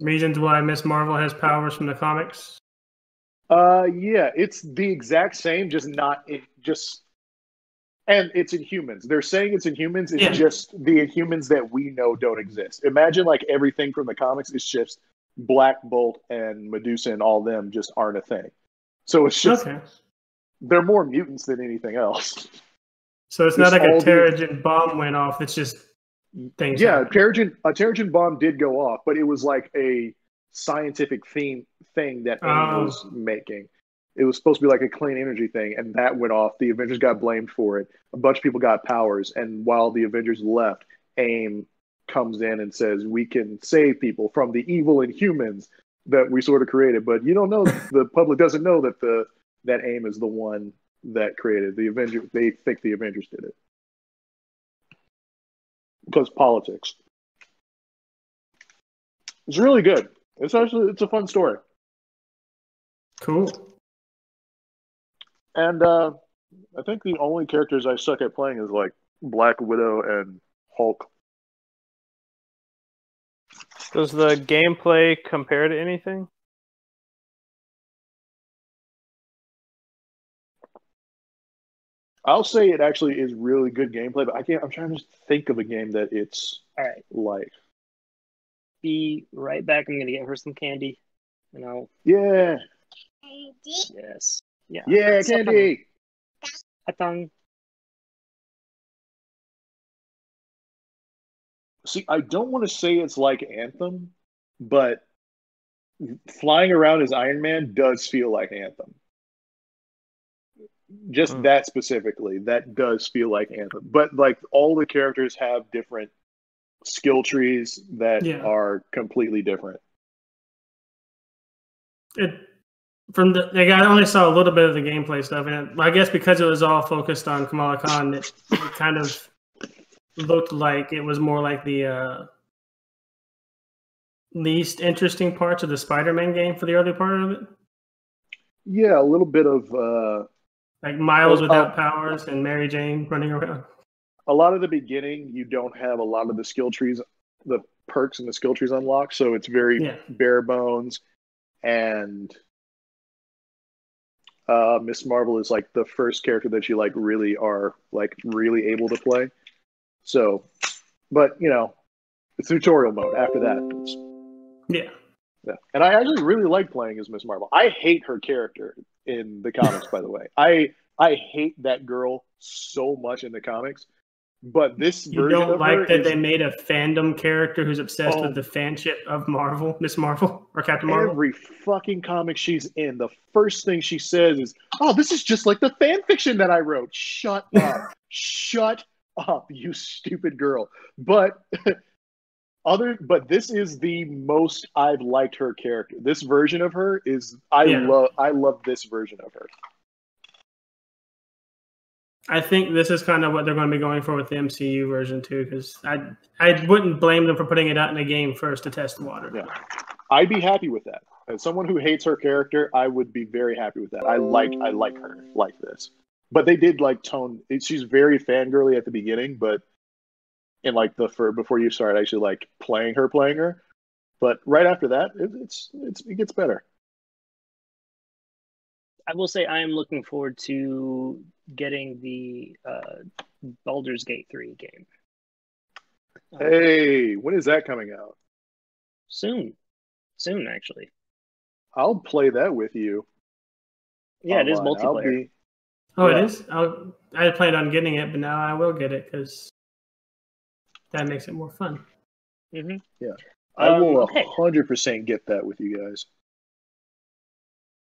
reasons why Miss Marvel has powers from the comics? Uh, yeah, it's the exact same, just not in just, and it's in humans. They're saying it's Inhumans. It's Yeah. just the Inhumans that we know don't exist. Imagine like everything from the comics is just Black Bolt and Medusa and all them just aren't a thing. So it's just Okay. they're more mutants than anything else. So it's Just not like a Terrigen bomb went off. It's just things. Yeah, happen. Terrigen a Terrigen bomb did go off, but it was like a scientific theme thing that AIM Oh. Ah. was making. It was supposed to be like a clean energy thing, and that went off. The Avengers got blamed for it. A bunch of people got powers, and while the Avengers left, AIM comes in and says, "We can save people from the evil Inhumans that we sort of created." But you don't know. the public doesn't know that the that AIM is the one that created the Avengers. They think the Avengers did it because politics. It's really good. It's actually it's a fun story, Cool. and uh, I think the only characters I suck at playing is like Black Widow and Hulk. Does the gameplay compare to anything? I'll say it actually is really good gameplay, but I can't. I'm trying to think of a game that it's All right, like. be right back. I'm gonna get her some candy, and I'll Yeah, yes, yeah, yeah, candy. Satang. See, I don't want to say it's like Anthem, but flying around as Iron Man does feel like Anthem. Just Hmm. that specifically, that does feel like Anthem. But like all the characters have different skill trees that Yeah. are completely different. It from the like I only saw a little bit of the gameplay stuff, and I guess because it was all focused on Kamala Khan, it, it kind of looked like it was more like the uh, least interesting parts of the Spider-Man game for the early part of it, Yeah, a little bit of uh, like Miles Oh, without oh. powers and Mary Jane running around. a lot of the beginning. You don't have a lot of the skill trees, the perks and the skill trees unlocked, so it's very Yeah, bare bones and uh miss marvel is like the first character that you like really are like really able to play so but you know it's tutorial mode after that yeah. Yeah. and i actually really like playing as miss marvel i hate her character in the comics by the way i i hate that girl so much in the comics but this You don't like that is- they made a fandom character who's obsessed Oh. with the fanship of Marvel, Miss Marvel or Captain Marvel. Every fucking comic she's in, the first thing she says is, "Oh, this is just like the fan fiction that I wrote." Shut up, shut up, you stupid girl. But other, but this is the most I've liked her character. This version of her is I Yeah. love. I love this version of her. I think this is kind of what they're going to be going for with the MCU version too, because I I wouldn't blame them for putting it out in a game first to test the water. Yeah. I'd be happy with that. As someone who hates her character, I would be very happy with that. I like I like her like this. But they did like tone she's very fangirly at the beginning, but in like the for before you start actually like playing her playing her. But right after that, it, it's it's it gets better. I will say I am looking forward to getting the uh, Baldur's Gate three game Uh, Hey, when is that coming out? soon, soon actually. I'll play that with you. Yeah, it is online. I'll multiplayer. be- Oh, Yeah. it is. I'll, I planned on getting it, but now I will get it because that makes it more fun. hmm I Um, will okay. hundred percent get that with you guys.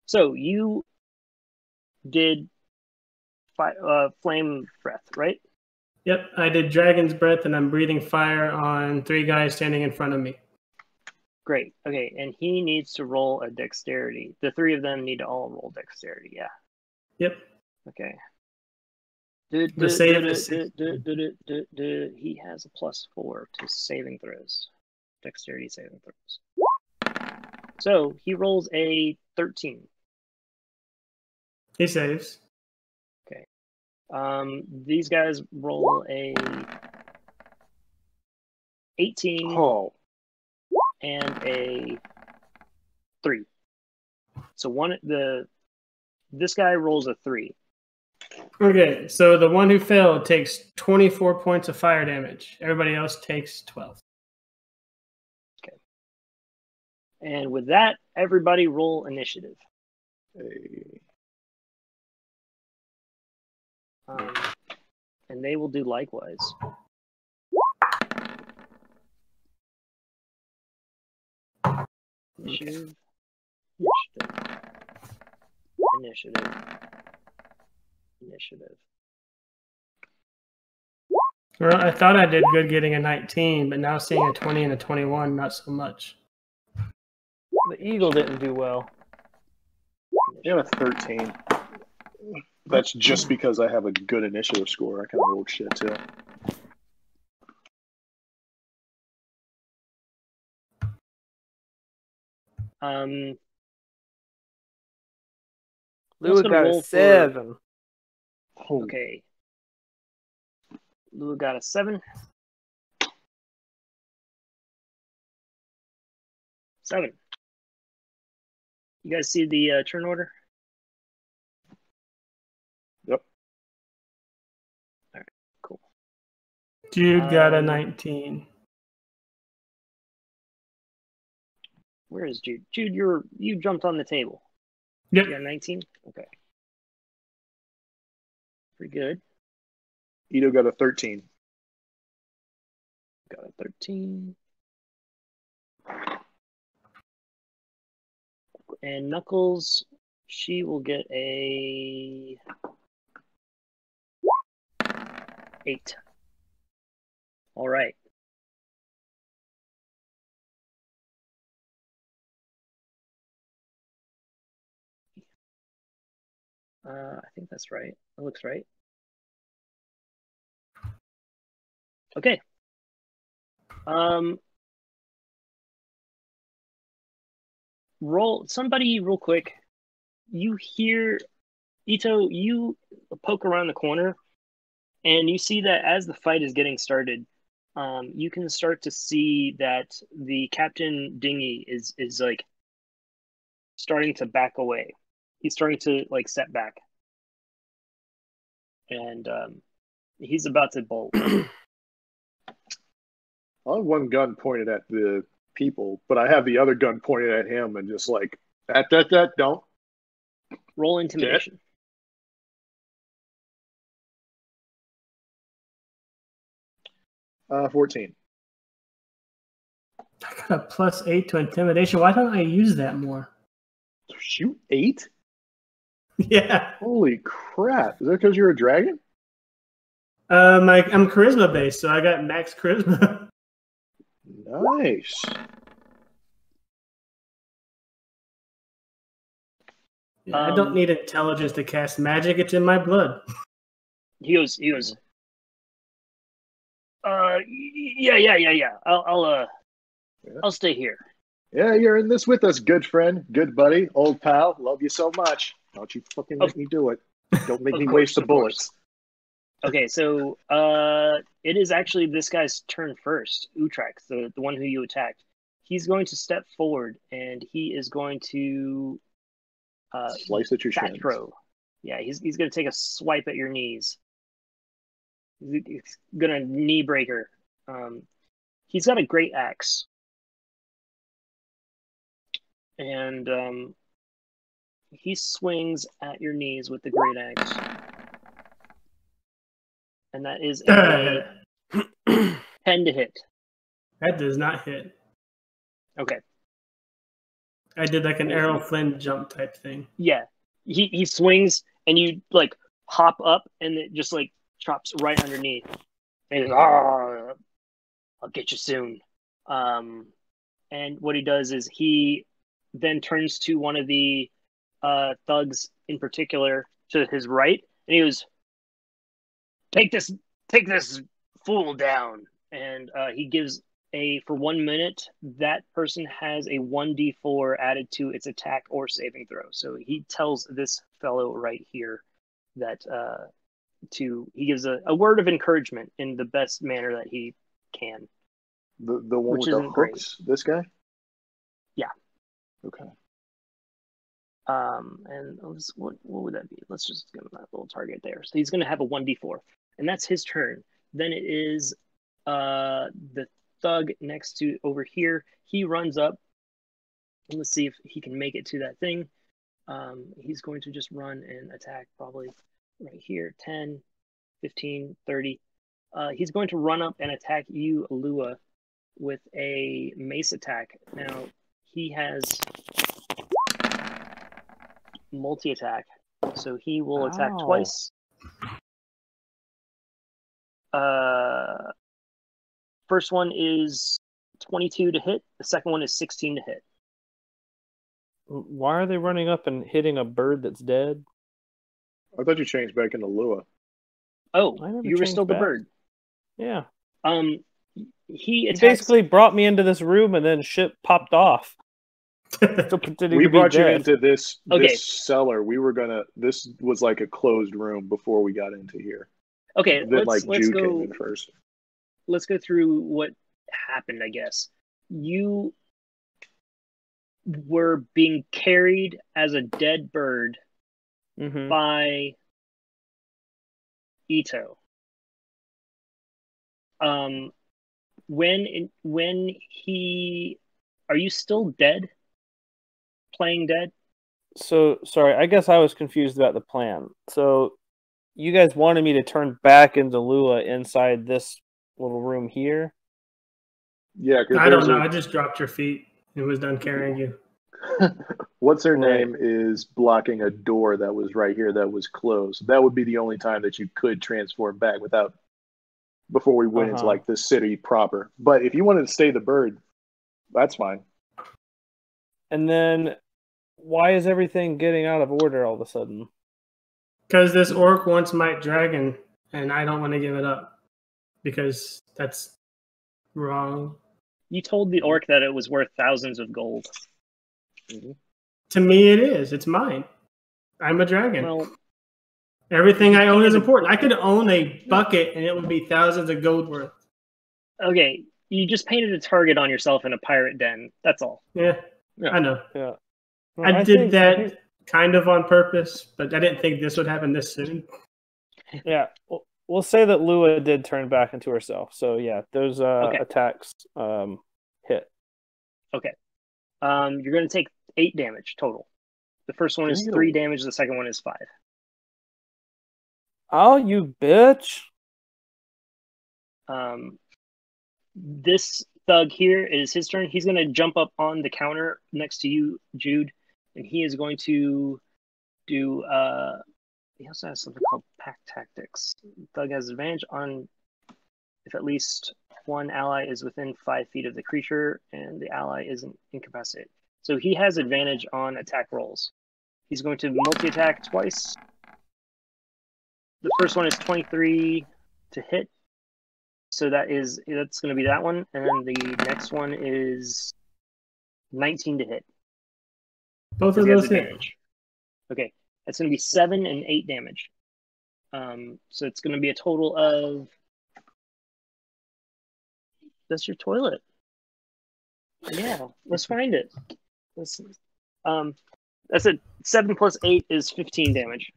So you did fi- uh, flame breath, right? Yep, I did Dragon's Breath, and I'm breathing fire on three guys standing in front of me. Great. Okay, and he needs to roll a dexterity. The three of them need to all roll dexterity. Yeah. Yep. Okay. The save is- He has a plus four to saving throws, dexterity saving throws. So he rolls a thirteen. He saves. Okay. Um, these guys roll a eighteen, Oh, and a three. So one the this guy rolls a three. Okay, so the one who failed takes 24 points of fire damage. Everybody else takes 12. Okay. And with that, everybody roll initiative. Hey. Um, and they will do likewise. Initiative. Initiative. Initiative. Initiative. Well, I thought I did good getting a 19, but now seeing a 20 and a 21, not so much. The eagle didn't do well. Yeah, a 13. That's just because I have a good initiative score. I kind of rolled shit too. Um, Lua gonna got roll a for- seven. Holy okay. Lua got a seven. Seven. You guys see the uh, turn order? Yep. All right, cool. Jude got a Um, 19. Where is Jude? Jude, you're you jumped on the table. Yep. You got 19? Okay. Pretty good. Ito got a 13. Got a 13. And Knuckles, she will get a eight. All right. Uh, I think that's right. That looks right. Okay. Um, roll somebody real quick. You hear Ito, you poke around the corner and you see that as the fight is getting started, um, you can start to see that the captain dinghy is is like starting to back away. He's starting to like set back. And um, he's about to bolt. I have one gun pointed at the people, but I have the other gun pointed at him and just like, that, that, that, don't. Roll intimidation. Uh, 14. I got a plus 8 to intimidation. Why don't I use that more? Shoot, eight? Yeah. Holy crap. Is that because you're a dragon? Uh, my, I'm charisma based, so I got max charisma. Nice. Yeah, I don't Um, need intelligence to cast magic. It's in my blood. He goes. He goes. Uh, yeah, yeah, yeah, yeah. I'll, I'll, uh, Yeah. I'll stay here. Yeah, you're in this with us, good friend, good buddy, old pal. Love you so much. Don't you fucking make Of- me do it. Don't make me waste the bullets. Okay, so uh, it is actually this guy's turn first. Utrax, the the one who you attacked. He's going to step forward and he is going to uh, Slice at your shins. throw. Yeah, he's he's going to take a swipe at your knees. He's he's gonna knee breaker. Um, he's got a great axe, and um, he swings at your knees with the great axe, and that is a that ten to hit. That does not hit. Okay, I did like an Errol Flynn jump type thing. yeah, he he swings, and you like hop up, and it just like chops right underneath. And he goes, "Ah, I'll get you soon. Um, and what he does is he then turns to one of the uh, thugs in particular to his right, and he was "Take this, take this fool down." And uh, he gives a for one minute that person has a one d four added to its attack or saving throw. So he tells this fellow right here that uh, to he gives a, a word of encouragement in the best manner that he can. The the one with the isn't great. This guy. Yeah. Okay. Um, and what what would that be? Let's just give him that little target there. So he's going to have a one d four, and that's his turn. Then it is uh the thug next to over here. He runs up. Let's see if he can make it to that thing. Um, he's going to just run and attack probably right here 10, 15, 30. Uh, he's going to run up and attack you, Alua, with a mace attack. Now, he has multi attack, so he will attack twice. Uh, first one is 22 to hit, the second one is 16 to hit. Why are they running up and hitting a bird that's dead? I thought you changed back into Lua. Oh, I never you were changed still the bird. Yeah. Um, he He attacks. basically brought me into this room and then shit popped off. Still pretending we to be brought you dead. into this Okay. this cellar. We were gonna. This was like a closed room before we got into here. okay, Then let's like let's Jude came go. in first. Let's go through what happened. I guess you were being carried as a dead bird Mhm. by Ito. Um, when when he, are you still dead? Playing dead? So sorry, I guess I was confused about the plan. So you guys wanted me to turn back into Lua inside this little room here. Yeah, I don't know. I just dropped your feet and was done carrying you. What's her Right. name is blocking a door that was right here that was closed. That would be the only time that you could transform back without before we went into Uh-huh. like the city proper. But if you wanted to stay the bird, that's fine. And then why is everything getting out of order all of a sudden? Because this orc wants my dragon, and I don't want to give it up because that's wrong. You told the orc that it was worth thousands of gold. Mm-hmm. To me, it is. It's mine. I'm a dragon. Well, Everything I own is important. I could own a bucket, and it would be thousands of gold worth. okay, you just painted a target on yourself in a pirate den. That's all. Yeah, Yeah. I know. Yeah. I, did that kind of on purpose, but I didn't think this would happen this soon. Yeah. We'll, we'll say that Lua did turn back into herself. So yeah, those uh, Okay. attacks um, hit. Okay, um, you're going to take eight damage total. The first one is Ew. three damage. The second one is five. Oh, you bitch! Um, this thug here it is his turn. He's going to jump up on the counter next to you, Jude, and he is going to do. Uh, he also has something called pack tactics. Thug has advantage on if at least one ally is within five feet of the creature and the ally isn't incapacitated. So he has advantage on attack rolls. He's going to multi attack twice. The first one is 23 to hit. So that is that's going to be that one, and then the next one is 19 to hit. Both of those hit. advantage. Okay, that's going to be seven and eight damage. Um, so it's going to be a total of. That's your toilet. Yeah, let's find it. Let's, um, that's it. Seven plus eight is 15 damage.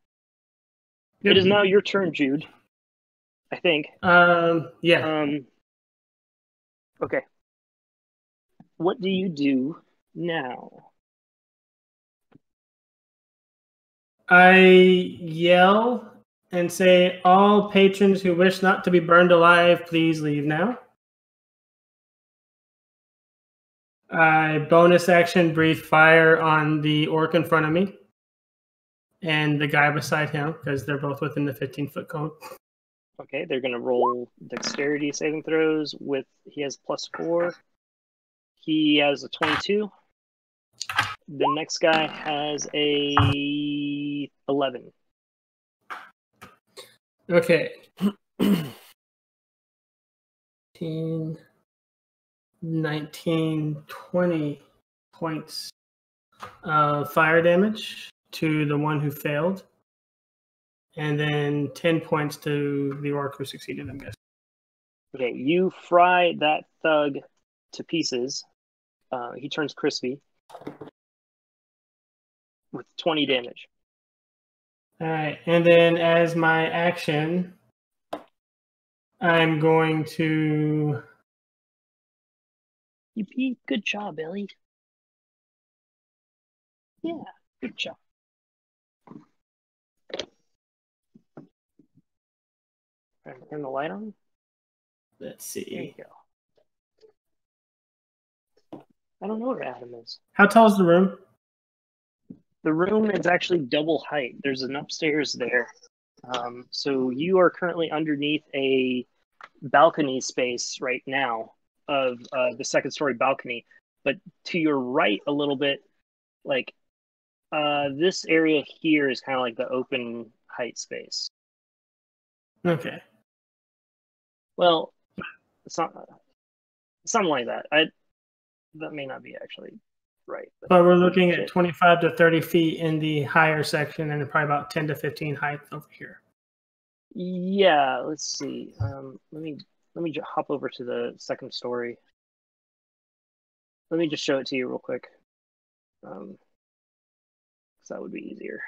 It is now your turn, Jude. I think. Um, yeah. Um, okay. What do you do now? I yell and say, All patrons who wish not to be burned alive, please leave now. I bonus action breathe fire on the orc in front of me and the guy beside him because they're both within the 15 foot cone. Okay, they're gonna roll dexterity saving throws with he has plus four. He has a twenty-two. The next guy has a eleven. Okay. 18, 19, 20 points of fire damage to the one who failed. And then 10 points to the orc who succeeded, I'm guessing. Okay, you fry that thug to pieces. Uh, he turns crispy. with 20 damage. All right, and then as my action, I'm going to. You beat. Good job, Ellie. Yeah, good job. Trying Turn the light on. Let's see. There you see. go. I don't know where Adam is. How tall is the room? The room is actually double height. There's an upstairs there. Um, so you are currently underneath a balcony space right now of uh, the second story balcony. But to your right a little bit, like uh, this area here is kind of like the open height space. Okay. Well, it's not something like that. I that may not be actually right. but- But we're looking at 25 to 30 feet in the higher section and probably about 10 to 15 height over here. Yeah, let's see. Um, let me let me hop over to the second story. Let me just show it to you real quick. Um, 'cause that would be easier.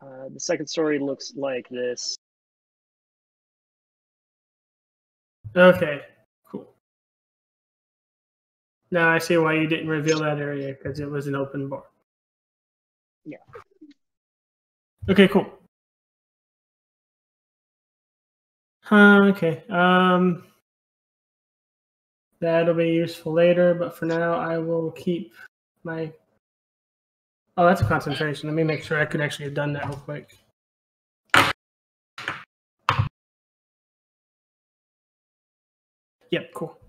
Uh, the second story looks like this. Okay. Now I see why you didn't reveal that area because it was an open bar. Yeah. Okay, cool. Huh, okay. Um that'll be useful later, but for now I will keep my Oh, that's a concentration. Let me make sure I could actually have done that real quick. Yep, cool.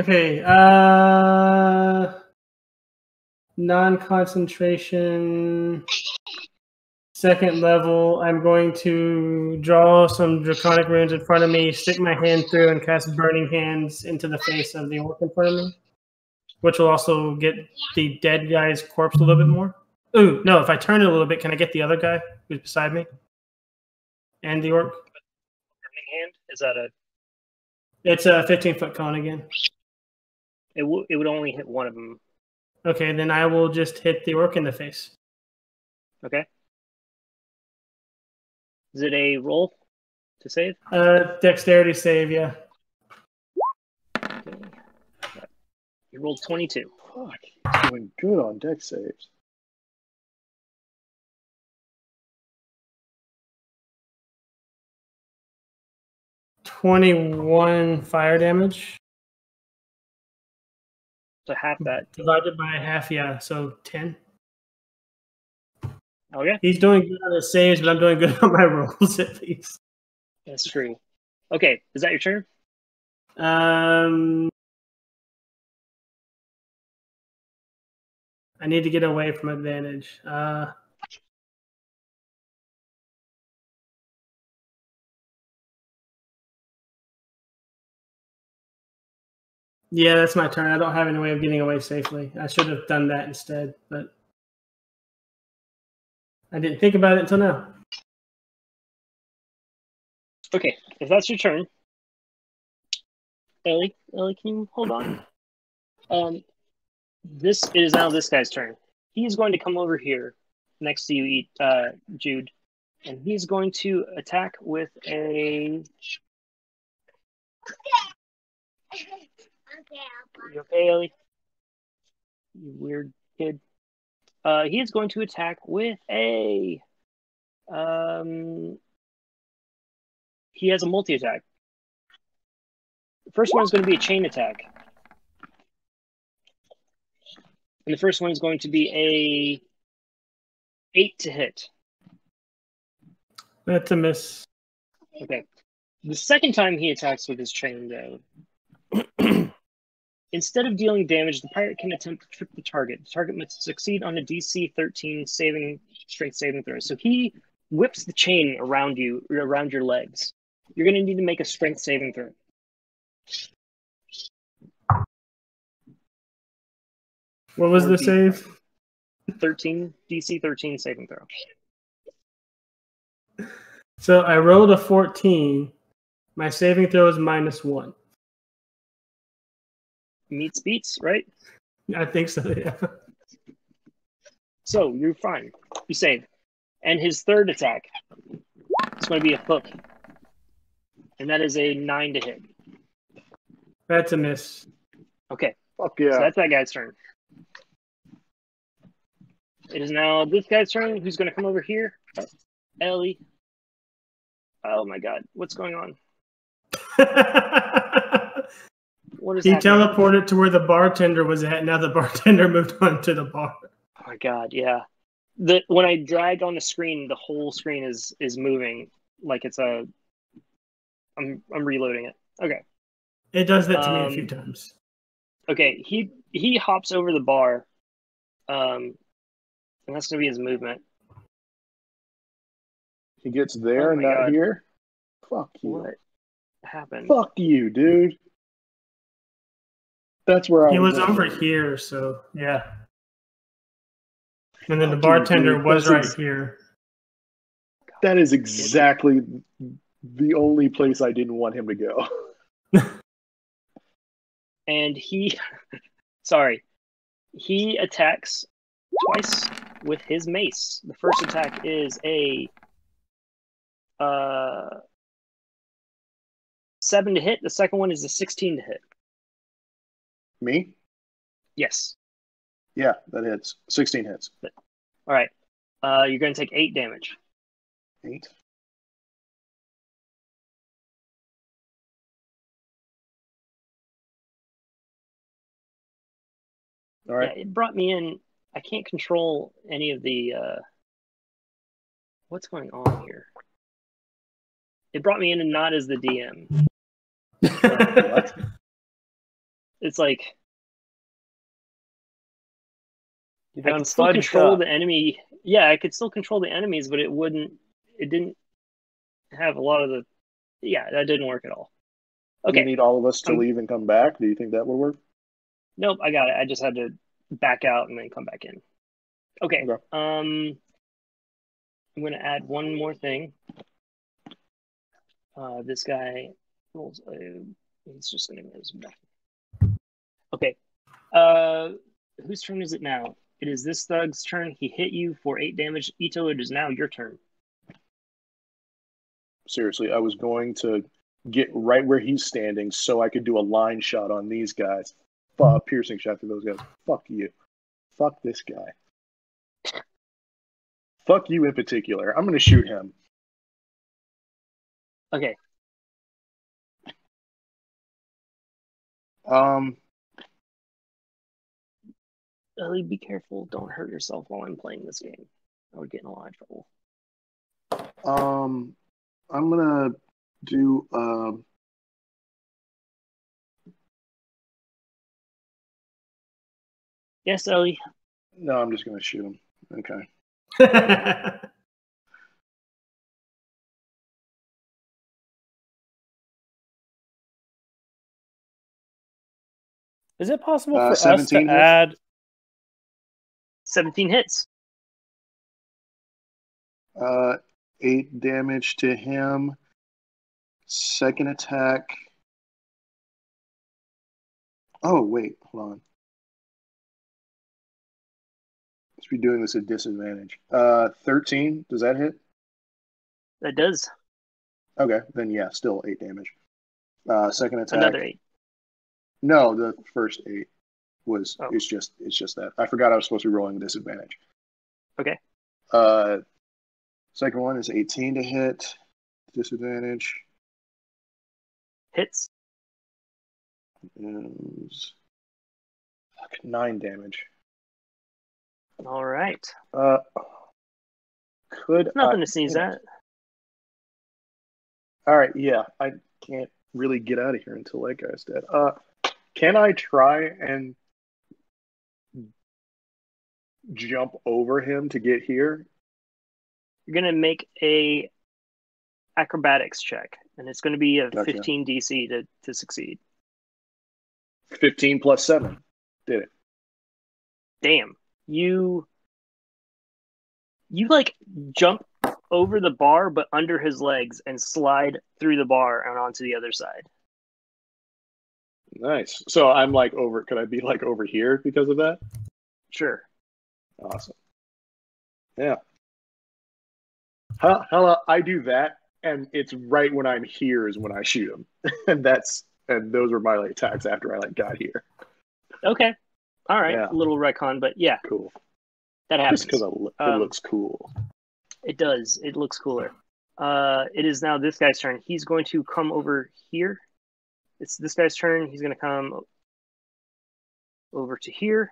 Okay, uh non-concentration second level. I'm going to draw some draconic runes in front of me, stick my hand through and cast burning hands into the face of the orc in front of me. Which will also get the dead guy's corpse a little bit more. Ooh, no, if I turn it a little bit, can I get the other guy who's beside me? And the orc? Burning hand is that a? It's a 15 foot cone again. It would it would only hit one of them. Okay, then I will just hit the orc in the face. Okay. Is it a roll to save? Uh, dexterity save, yeah. Okay. You rolled twenty two. Fuck, he's doing good on dex saves. Twenty-one fire damage So half that. divided by half, yeah, so ten. Okay, He's doing good on his saves, but I'm doing good on my rolls at least. that's true. Okay, is that your turn? Um, I need to get away from advantage. Uh, yeah, that's my turn. I don't have any way of getting away safely. I should have done that instead, but I didn't think about it until now. Okay, if that's your turn, Ellie, Ellie, can you hold on? Um, this is now this guy's turn. He's going to come over here next to you, eat uh, Jude, and he's going to attack with a. You okay, Ellie? You weird kid. Uh, he is going to attack with a. Um, he has a multi attack. The first one is going to be a chain attack. And the first one is going to be a eight to hit. That's a miss. Okay. The second time he attacks with his chain, though, instead of dealing damage, the pirate can attempt to trip the target. The target must succeed on a DC 13 saving strength saving throw. So he whips the chain around you, around your legs. You're going to need to make a strength saving throw. What was the save? 13 DC 13 saving throw. So I rolled a 14. My saving throw is minus one. Meets beats, right? I think so. Yeah. So you're fine. You save. And his third attack is going to be a hook. And that is a nine to hit. That's a miss. Okay. Fuck yeah. So yeah. that's that guy's turn. It is now this guy's turn. Who's going to come over here? Ellie. Oh my god. What's going on? What is he happening? teleported to where the bartender was at. Now the bartender moved on to the bar. Oh my god, yeah. The when I drag on the screen, the whole screen is is moving like it's a. I'm I'm reloading it. Okay, It does that to me a Um, few times. okay. He he hops over the bar, um, and that's gonna be his movement. He gets there Oh and not God. here. Fuck you. What happened? Fuck you, dude. That's where I He was going. over here, so yeah. And then the Fuck bartender dude. was right ex- here. That is exactly the only place I didn't want him to go. And he, sorry, he attacks twice with his mace. The first attack is a uh seven to hit. The second one is a sixteen to hit. Me? Yes. Yeah, that hits. 16 hits. All right. Uh, you're going to take eight damage. Eight. All right. Yeah, it brought me in. I can't control any of the. Uh, what's going on here? It brought me in and not as the DM. What? It's like You I done could still control up. the enemy. Yeah, I could still control the enemies, but it wouldn't. It didn't have a lot of the. Yeah, that didn't work at all. Do Okay, you need all of us to Um, leave and come back? Do you think that would work? nope, I got it. I just had to back out and then come back in. Okay. Okay. Um, I'm going to add one more thing. Uh, this guy rolls. A, he's just going to miss back. Okay. Uh, whose turn is it now? It is this thug's turn. He hit you for eight damage. Ito, it is now your turn. Seriously, I was going to get right where he's standing so I could do a line shot on these guys. Fuck, piercing shot to those guys. Fuck you. Fuck this guy. Fuck you in particular. I'm going to shoot him. Okay. Um, Ellie, be careful. Don't hurt yourself while I'm playing this game. I would get in a lot of trouble. um, I'm gonna do um. Yes, Ellie. No, I'm just gonna shoot him. Okay. Is it possible Uh, for us to 17 add? 17 hits. Uh, eight damage to him. Second attack. Oh wait, hold on. Let's be doing this at disadvantage. Uh, thirteen. Does that hit? That does. Okay, then yeah, still eight damage. Uh, second attack. Another eight. No, the first eight was. Oh. It's just. It's just that. I forgot I was supposed to be rolling disadvantage. Okay. Uh, second one is eighteen to hit. Disadvantage. Hits. is fuck, nine damage. All right. Uh, could Nothing I, to sneeze at. All right, yeah, I can't really get out of here until that guy's dead. Uh, can I try and jump over him to get here? You're going to make a acrobatics check, and it's going to be a Gotcha. 15 DC to, to succeed. Fifteen plus seven. Did it? Damn. You you like jump over the bar but under his legs and slide through the bar and onto the other side. Nice. So I'm like over. Could I be like over here because of that? Sure. Awesome. Yeah. Huh, hella, I do that, and it's right when I'm here is when I shoot him, and that's and those were my like attacks after I like got here. Okay. All right. Yeah. A little retcon, but yeah, Cool. that happens. Because it Um, looks cool. It does. It looks cooler. Uh, it is now this guy's turn. He's going to come over here. It's this guy's turn. He's going to come over to here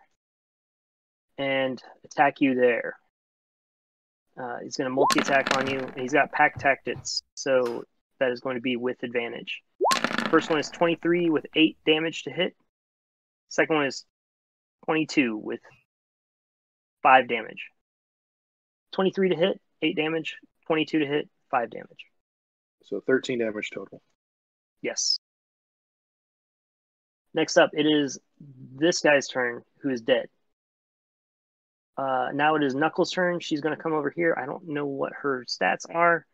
and attack you there. Uh, he's going to multi attack on you. And he's got pack tactics, so that is going to be with advantage. First one is 23 with 8 damage to hit. Second one is 22 with 5 damage. 23 to hit, 8 damage. 22 to hit, 5 damage. So 13 damage total. Yes. Next up, it is this guy's turn who is dead. Uh, now it is Knuckles' turn. She's going to come over here. I don't know what her stats are.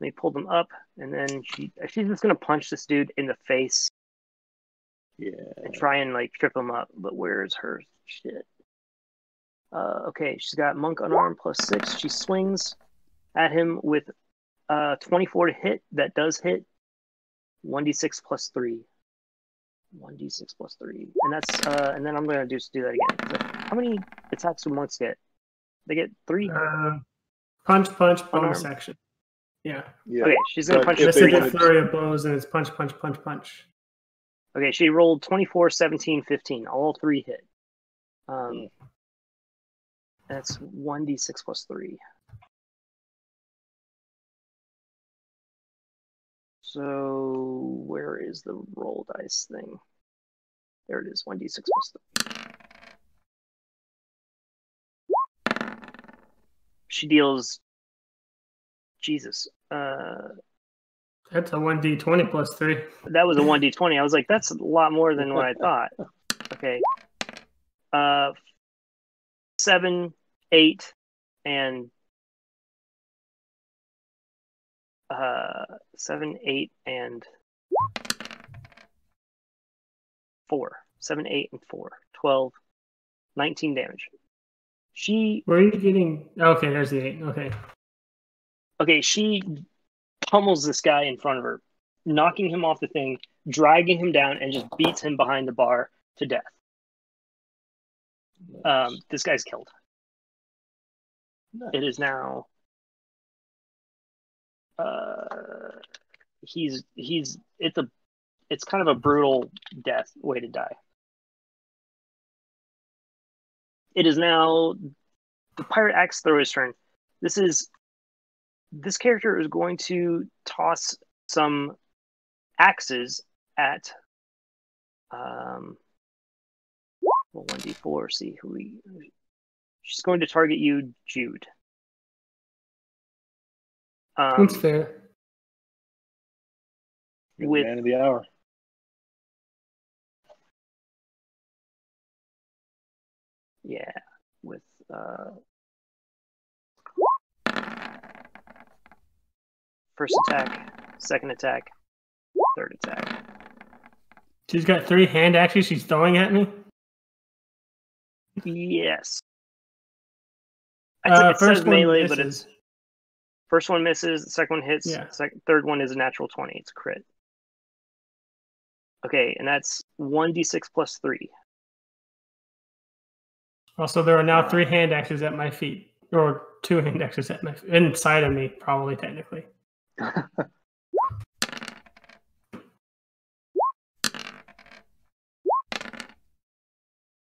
Let me pull them up, and then she she's just going to punch this dude in the face Yeah. and try and like trip him up. But where is her shit? Uh, okay, she's got monk unarmed plus six. She swings at him with uh 24 to hit. That does hit. 1d6 plus three. 1d6 plus three, and that's uh, and then I'm gonna just do that again. So how many attacks do monks get? They get three. Uh, punch, punch, bonus Unarmed. action. Yeah. Yeah. Okay, she's gonna But punch Just this they like a wanted- flurry of blows, and it's punch, punch, punch, punch. Okay, she rolled 24, 17, 15. All three hit. Um, that's 1d6 plus 3. So, where is the roll dice thing? There it is 1d6 plus 3. She deals. Jesus. Uh, That's a one d twenty plus three. that was a 1d20 i was like that's a lot more than what i thought okay uh seven eight and uh seven eight and four seven eight and four 12 19 damage she Where are you getting? Okay, there's the eight. Okay. okay, she pummels this guy in front of her, knocking him off the thing, dragging him down, and just beats him behind the bar to death. Um, this guy's killed. It is now. Uh, he's he's it's a it's kind of a brutal death way to die. It is now the pirate axe thrower's turn. This is this character is going to toss some axes at um well, 1d4 see who we she's going to target you jude um, That's fair. You're with- man of the hour. Yeah with uh first attack second attack third attack She's got three hand axes she's throwing at me. yes I Uh, one melee but it's First one misses. The second one hits. Yeah. Second, third one is a natural twenty. It's a crit. Okay, and that's one d six plus three. Also, there are now three hand axes at my feet, or two hand axes at my inside of me, probably technically.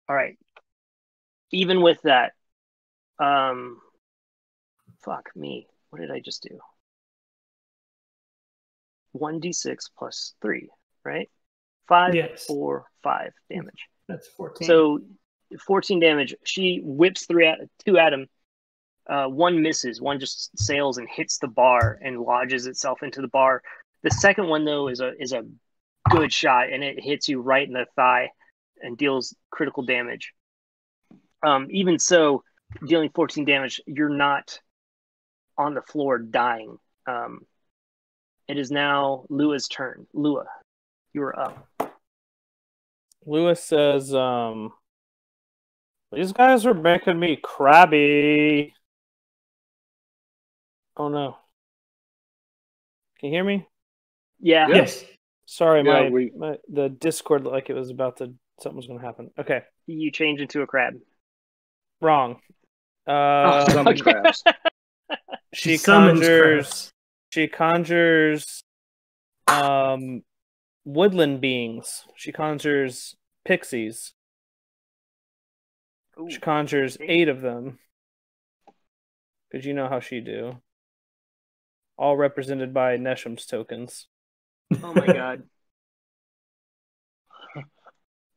All right. Even with that, um, fuck me. What did I just do? One d six plus three, right? Five, Yes. four, five damage. That's fourteen. So 14 damage. She whips three at two at him. Uh, one misses. One just sails and hits the bar and lodges itself into the bar. The second one though is a is a good shot and it hits you right in the thigh and deals critical damage. Um, even so, dealing 14 damage, you're not on the floor dying. Um, it is now Lua's turn. Lua, you are up. Lua says, um, these guys are making me crabby. Oh no. Can you hear me? Yeah. Yeah. Yes. Sorry, Yeah, my, we- my the Discord looked like it was about to something was gonna happen. Okay. You change into a crab. Wrong. Uh, Oh, Summon Okay. crabs. she summons conjures crabs. she conjures um woodland beings. She conjures pixies. Ooh. She conjures eight of them. Because you know how she do. All represented by Nesham's tokens. Oh my god.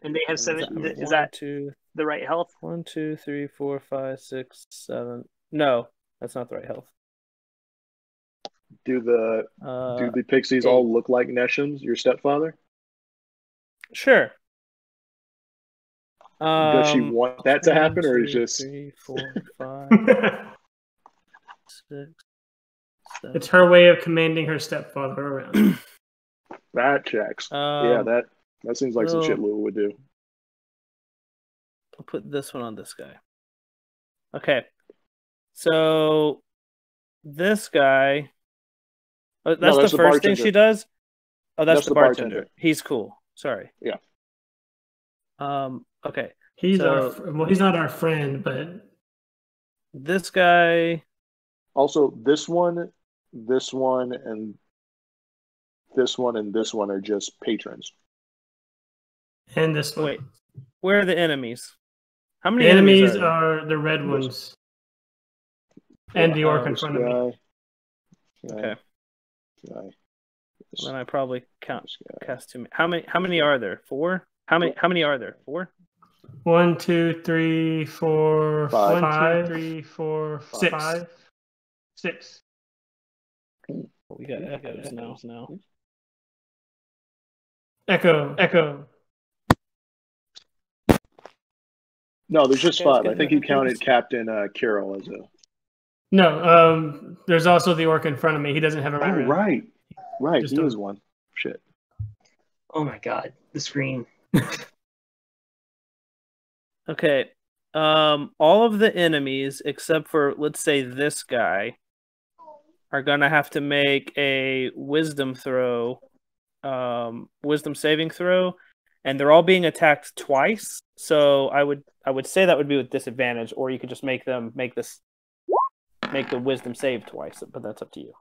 And they have seven. Is one, that two, the right health? one, two, three, four, five, six, seven? No, that's not the right health. Do the Uh, do the pixies all look like Neshams, your stepfather? sure. Does she Um, want that to one, happen, or is two, just three, four, five, six, seven. it's her way of commanding her stepfather around. that checks? Um, yeah, that that seems like some shit Lua would do. I'll put this one on this guy. Okay. So this guy oh, that's, that's the the first thing she does? Oh, that's, That's the, the bartender. bartender. He's cool. Sorry. Yeah. Um okay. He's So- our fr- well, he's not our friend, but This guy Also, this one, this one, and this one and this one are just patrons. and this oh, one. Wait. where are the enemies? How The many enemies enemies, are, are the red ones. And the orc in This front of me. guy, guy, Okay. guy, Then I probably count cast too many. How many how many are there? Four? How many how many are there? Four? One, two, three, four, Five. five, three, four, Six. five, six. Oh, we got echoes now. now. Echo, echo. No, there's just Okay, five. I think you counted Captain uh, Carol as a. No, um, there's also the orc in front of me. He doesn't have a Oh, red red. right, right. Just he a- is one. Shit. Oh my god. The screen. Okay. Um, all of the enemies except for let's say this guy are gonna have to make a wisdom throw, um, wisdom saving throw, and they're all being attacked twice. So I would I would say that would be with disadvantage, or you could just make them make this make the wisdom save twice, but that's up to you.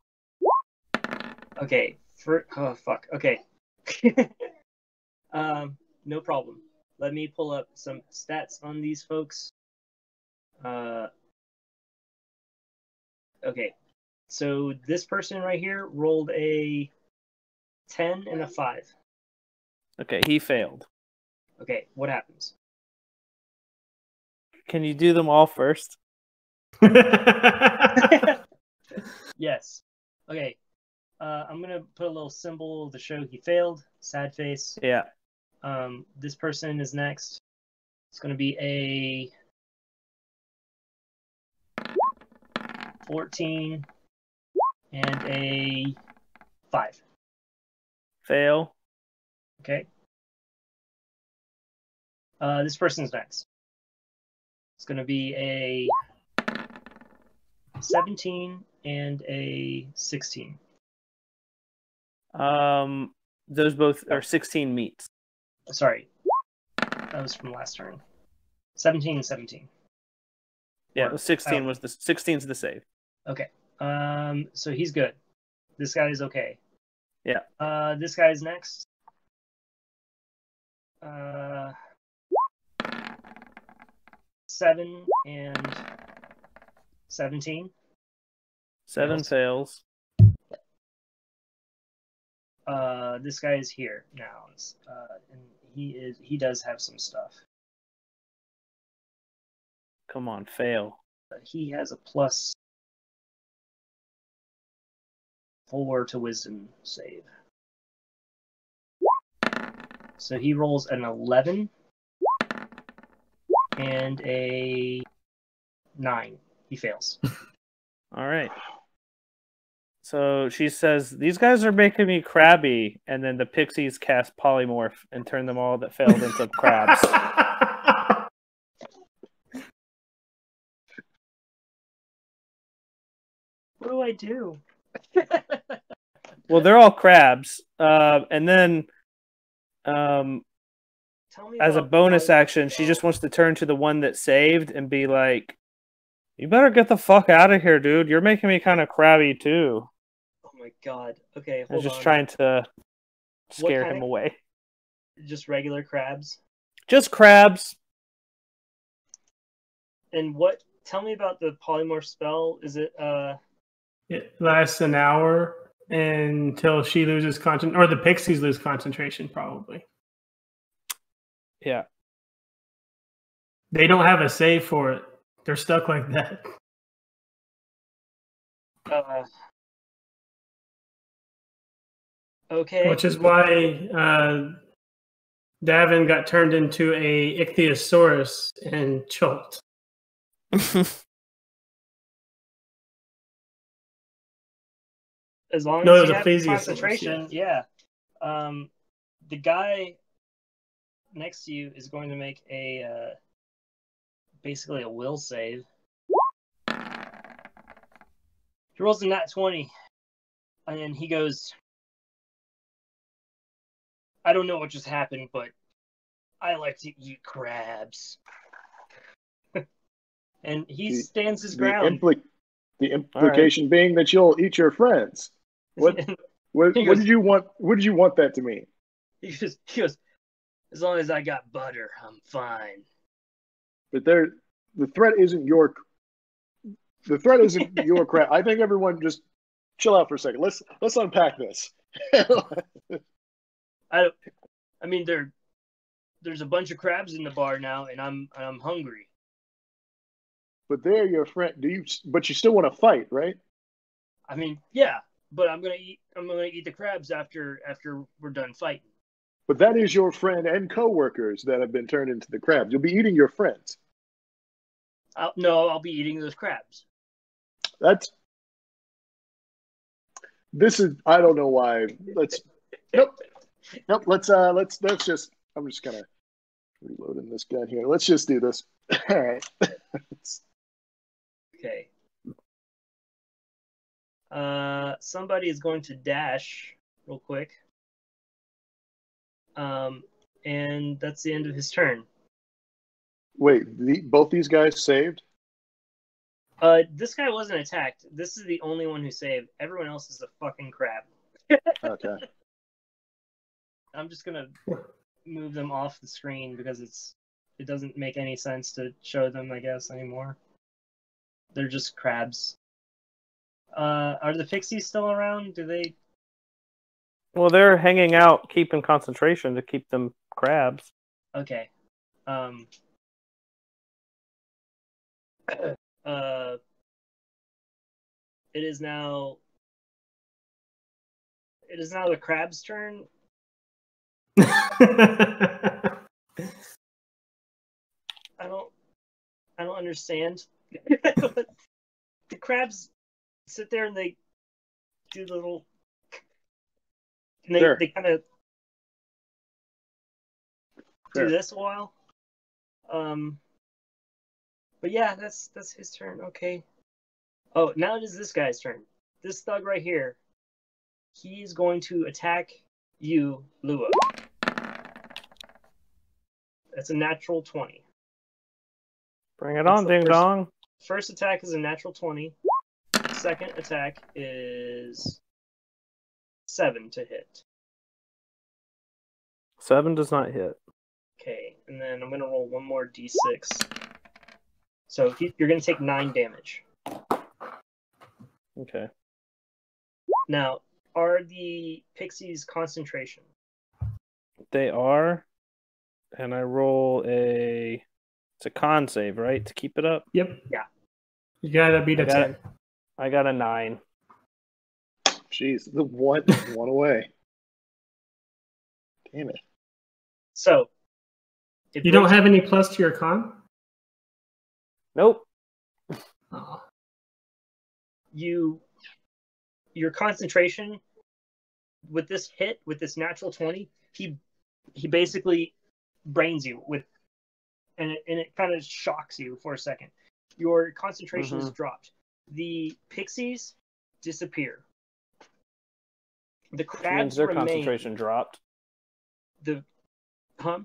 Okay. For oh fuck. Okay. um, no problem. Let me pull up some stats on these folks. Uh. Okay. So this person right here rolled a ten and a five. Okay, he failed. Okay, what happens? Can you do them all first? yes. Okay. Uh, I'm gonna put a little symbol to show he failed. Sad face. Yeah. Um, this person is next. It's going to be a 14 and a 5. Fail. Okay. Uh, this person's next. It's going to be a 17 and a 16. Um, those both are 16 meets. Sorry. That was from last turn. 17 and 17. Yeah, Or- 16 oh. was the 16's the save. Okay. Um, so he's good. This guy is okay. Yeah. Uh, this guy's next. Uh, seven and seventeen. Seven Fails. Uh, this guy is here now, uh, and he is he does have some stuff. Come on, fail. Uh, He has a plus four to wisdom save. So he rolls an 11 and a 9. He fails. All right. So she says, These guys are making me crabby. And then the pixies cast polymorph and turn them all that failed into crabs. What do I do? Well, they're all crabs. Uh, and then um, Tell me as a bonus action, she just wants to turn to the one that saved and be like, You better get the fuck out of here, dude. You're making me kind of crabby too. Oh my god. Okay, I hold was just on. trying to scare him of- away. Just regular crabs. Just crabs. And what? Tell me about the polymorph spell. Is it uh? it lasts an hour until she loses concentration, or the pixies lose concentration, probably. Yeah. They don't have a save for it. They're stuck like that. uh okay. Which is why uh, Davin got turned into a ichthyosaurus and choked. as long No, as you have concentration, yeah. Um, the guy next to you is going to make a uh, basically a will save. He rolls a nat twenty, and he goes, "I don't know what just happened, but I like to eat crabs." and he The- stands his The, ground. impli- the implication being that you'll eat your friends. What? What, He what did you want? What did you want that to mean? he goes, he goes, as long as I got butter, I'm fine. But there, the threat isn't your. The threat isn't your crap. I think everyone just chill out for a second. Let's let's unpack this. I, I mean, there, there's a bunch of crabs in the bar now, and I'm I'm hungry. but they're your friend. Do you? But you still want to fight, right? I mean, yeah, but I'm gonna eat. I'm gonna eat the crabs after after we're done fighting. But that is your friend and coworkers that have been turned into the crabs. You'll be eating your friends. I'll, no, I'll be eating those crabs. That's. This is. I don't know why. Let's. Nope. Nope. Let's. Uh. Let's. Let's just. I'm just gonna reloading this gun here. Let's just do this. All right. Okay. Uh, somebody is going to dash real quick. Um, and that's the end of his turn. Wait. The, both these guys saved. Uh, this guy wasn't attacked. This is the only one who saved. Everyone else is a fucking crab. Okay. I'm just gonna move them off the screen because it's it doesn't make any sense to show them, I guess, anymore. They're just crabs. Uh, are the pixies still around? Do they? Well, they're hanging out, keeping concentration to keep them crabs. Okay. Um. Uh. It is now. It is now the crab's turn. I don't. I don't understand. the crabs sit there and they do the little. And they Sure. they kind of do this a while. Um. But yeah, that's that's his turn. Okay. Oh, now it is this guy's turn. This thug right here. He's going to attack you, Lua. That's a natural twenty. Bring it What's on, ding first- dong. First attack is a natural 20. Second attack is 7 to hit. Seven does not hit. Okay, and then I'm going to roll one more d6. So you're going to take 9 damage. Okay. Now, are the pixies concentration? They are. And I roll a. It's a con save, right? To keep it up. yep. Yeah. You gotta beat a I got 10. it. I got a nine. Jeez, the one one away. Damn it. So, it You don't have any plus to your con? Nope. Oh. you your concentration with this hit with this natural 20 he he basically brains you with and it, and it kind of shocks you for a second your concentration is dropped the pixies disappear the crabs means their remain concentration dropped. the huh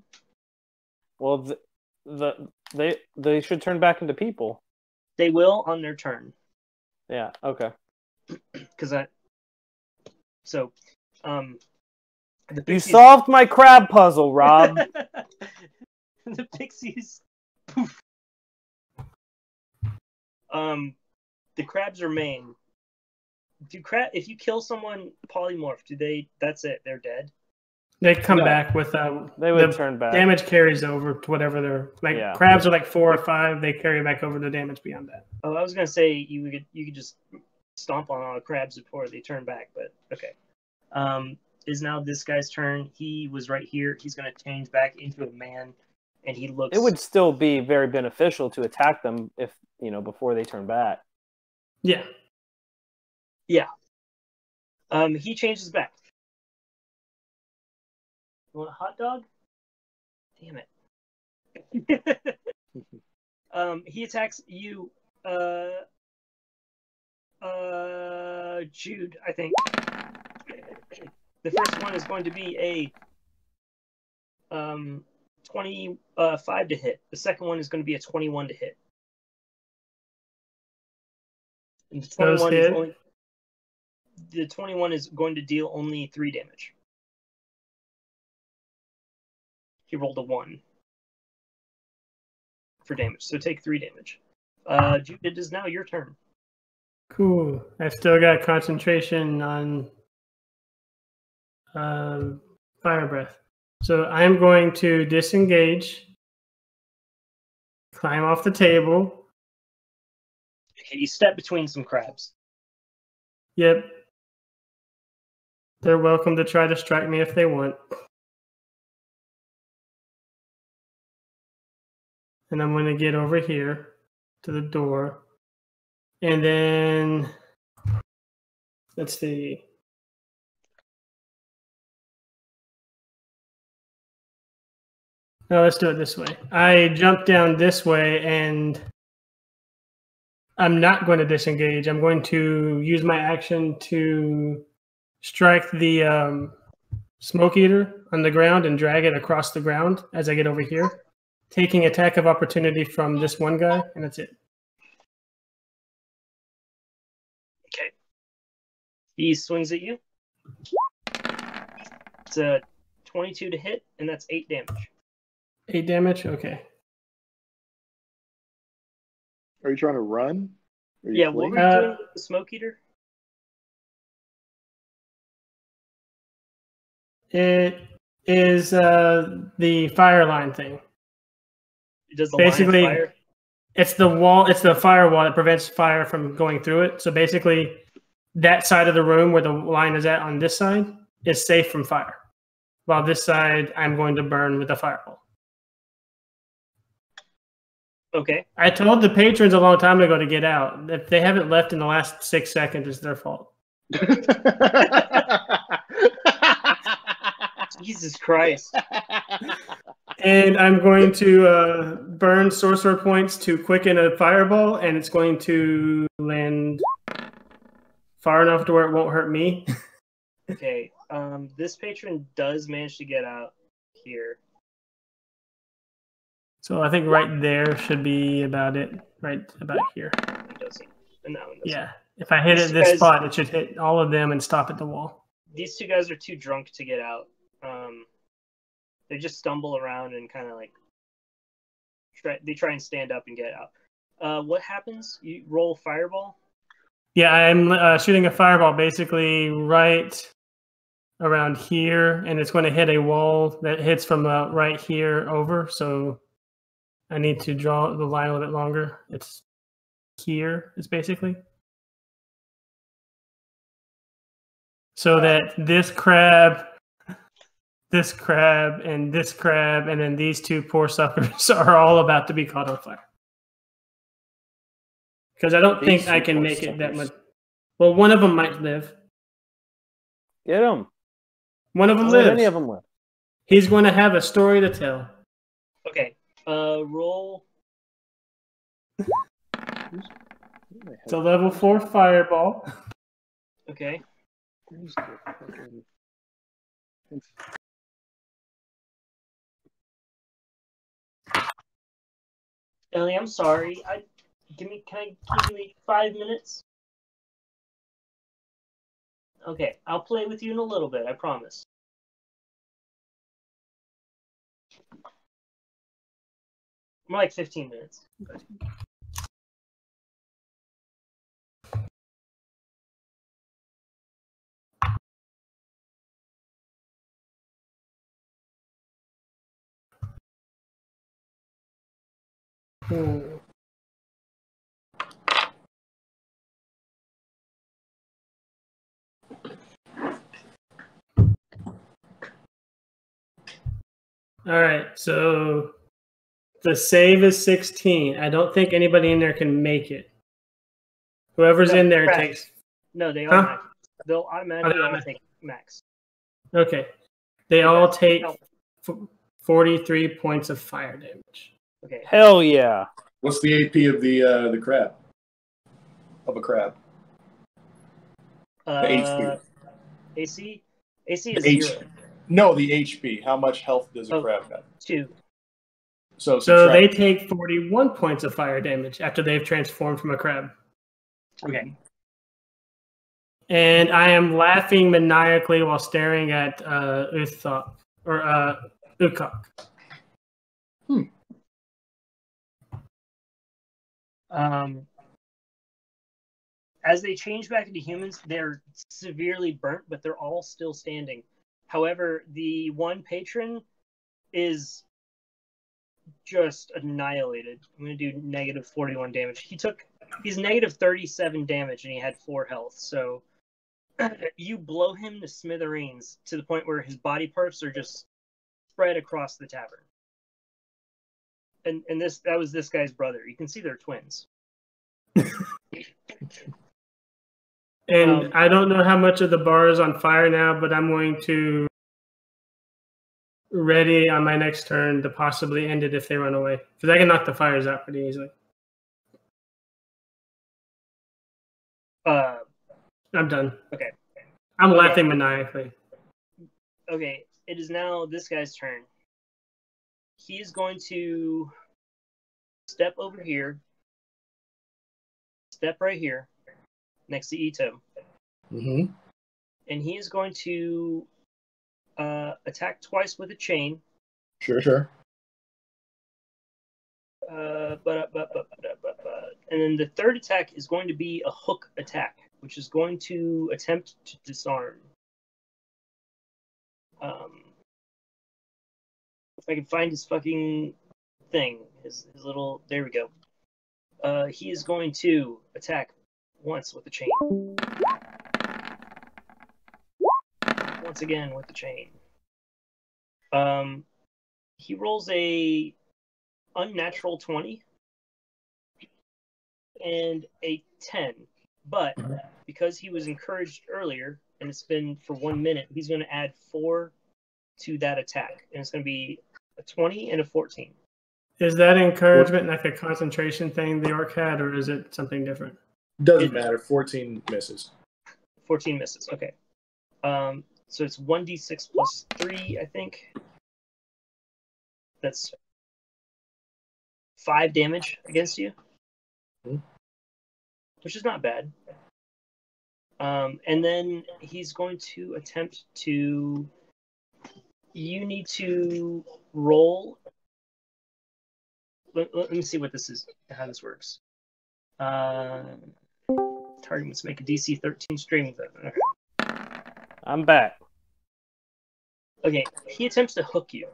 Well, the, the they they should turn back into people. they will on their turn Yeah. Okay. because i so um You pixies, solved my crab puzzle, Rob. the pixies poof. um the crabs remain do crab if you kill someone polymorph do they that's it they're dead They come No. back with uh, they would the turn back. damage carries over to whatever they're like. Yeah. Crabs are like four or five. They carry back over the damage beyond that. oh i was gonna say you could you could just stomp on all the crabs before they turn back but okay um is now this guy's turn he was right here he's gonna change back into a man and he looks It would still be very beneficial to attack them if you know before they turn back. Yeah. Yeah. Um, he changes back. You want a hot dog? Damn it. um, he attacks you, uh, uh, Jude, I think. The first one is going to be a um, 25 to hit. The second one is going to be a 21 to hit. And the 21 is only, the 21 is going to deal only 3 damage. He rolled a 1 for damage, so take 3 damage. Uh, Jude, it is now your turn. Cool. I've still got concentration on um, fire breath. So I'm going to disengage, climb off the table. Okay, you step between some crabs. Yep. They're welcome to try to strike me if they want. And I'm going to get over here to the door. And then let's see. No, let's do it this way. I jump down this way and I'm not going to disengage. I'm going to use my action to strike the um, smoke eater on the ground and drag it across the ground as I get over here, taking attack of opportunity from this one guy, and that's it. Okay. He swings at you. It's a 22 to hit, and that's 8 damage. Eight damage. Okay. Are you trying to run? Are you Yeah, what fleeing? were you Uh, doing with the smoke eater? It is uh, the fire line thing. It does the basically- line of fire? It's the wall. It's the firewall that prevents fire from going through it. So basically, that side of the room where the line is at on this side is safe from fire, while this side I'm going to burn with a fireball. Okay. I told the patrons a long time ago to get out. If they haven't left in the last six seconds, it's their fault. Jesus Christ. And I'm going to uh, burn sorcerer points to quicken a fireball, and it's going to land far enough to where it won't hurt me. Okay. Um, this patron does manage to get out here. So I think right there should be about it. Right about here. And that one. Yeah. If I hit it this guys- spot, it should hit all of them and stop at the wall. These two guys are too drunk to get out. Um, they just stumble around and kind of like try. They try and stand up and get out. Uh, what happens? You roll fireball. Yeah, I'm uh, shooting a fireball basically right around here, and it's going to hit a wall that hits from uh, right here over. So I need to draw the line a little bit longer. It's here, it's basically. So uh, that this crab, this crab, and this crab, and then these two poor suckers are all about to be caught on fire. Because I don't These think I can poor make it that much. Well, one of them might live. Get him. One of them Don't let lives. any of them live. He's going to have a story to tell. Okay. Uh, roll. It's a level four fireball. Okay. Where's the fucking- Ellie, I'm sorry. I give me. Can I give me five minutes? Okay, I'll play with you in a little bit. I promise. More like fifteen minutes. All right, so the save is 16. I don't think anybody in there can make it. Whoever's No, in there correct. takes. No, they Huh? automatically. They'll automatically Oh, they all take max. Okay. They all take f- 43 points of fire damage. Okay. Hell yeah. What's the AP of the uh, the crab? Of a crab. Uh, HP. AC. AC is H- zero. No, the HP. How much health does a Oh. crab have? Two. So, So they take 41 points of fire damage after they've transformed from a crab. Okay. And I am laughing maniacally while staring at uh, Uthok, or uh, Ukok. Um, as they change back into humans, they're severely burnt, but they're all still standing. However, the one patron is just annihilated. I'm going to do negative 41 damage. He took, he's negative 37 damage and he had four health. So you blow him to smithereens to the point where his body parts are just spread across the tavern. And, and this that was this guy's brother. You can see they're twins. And Um, I don't know how much of the bar is on fire now, but I'm going to ready on my next turn to possibly end it if they run away. Because I can knock the fires out pretty easily. Uh, I'm done. Okay. I'm Okay. laughing maniacally. okay, it is now this guy's turn. He is going to step over here, step right here, next to Ito, Mhm. and he is going to uh, attack twice with a chain. Sure, sure. Uh, but, but, but, but, but, but. And then the third attack is going to be a hook attack, which is going to attempt to disarm. Um, if I can find his fucking thing, his, his little. There we go. Uh, he is going to attack once with a chain. Once again with the chain. Um, he rolls a unnatural 20 and a 10 but because he was encouraged earlier and it's been for one minute he's going to add four to that attack and it's going to be a 20 and a 14 Is that encouragement like a concentration thing the orc had, or is it something different? Doesn't It- matter. 14 misses. 14 misses okay um so it's 1d6 plus 3 i think. That's five damage against you. Mhm. which is not bad. Um and then he's going to attempt to you need to roll. Let, let me see what this is how this works. Uh target must make a dc 13 strength. okay. I'm back. Okay, he attempts to hook you.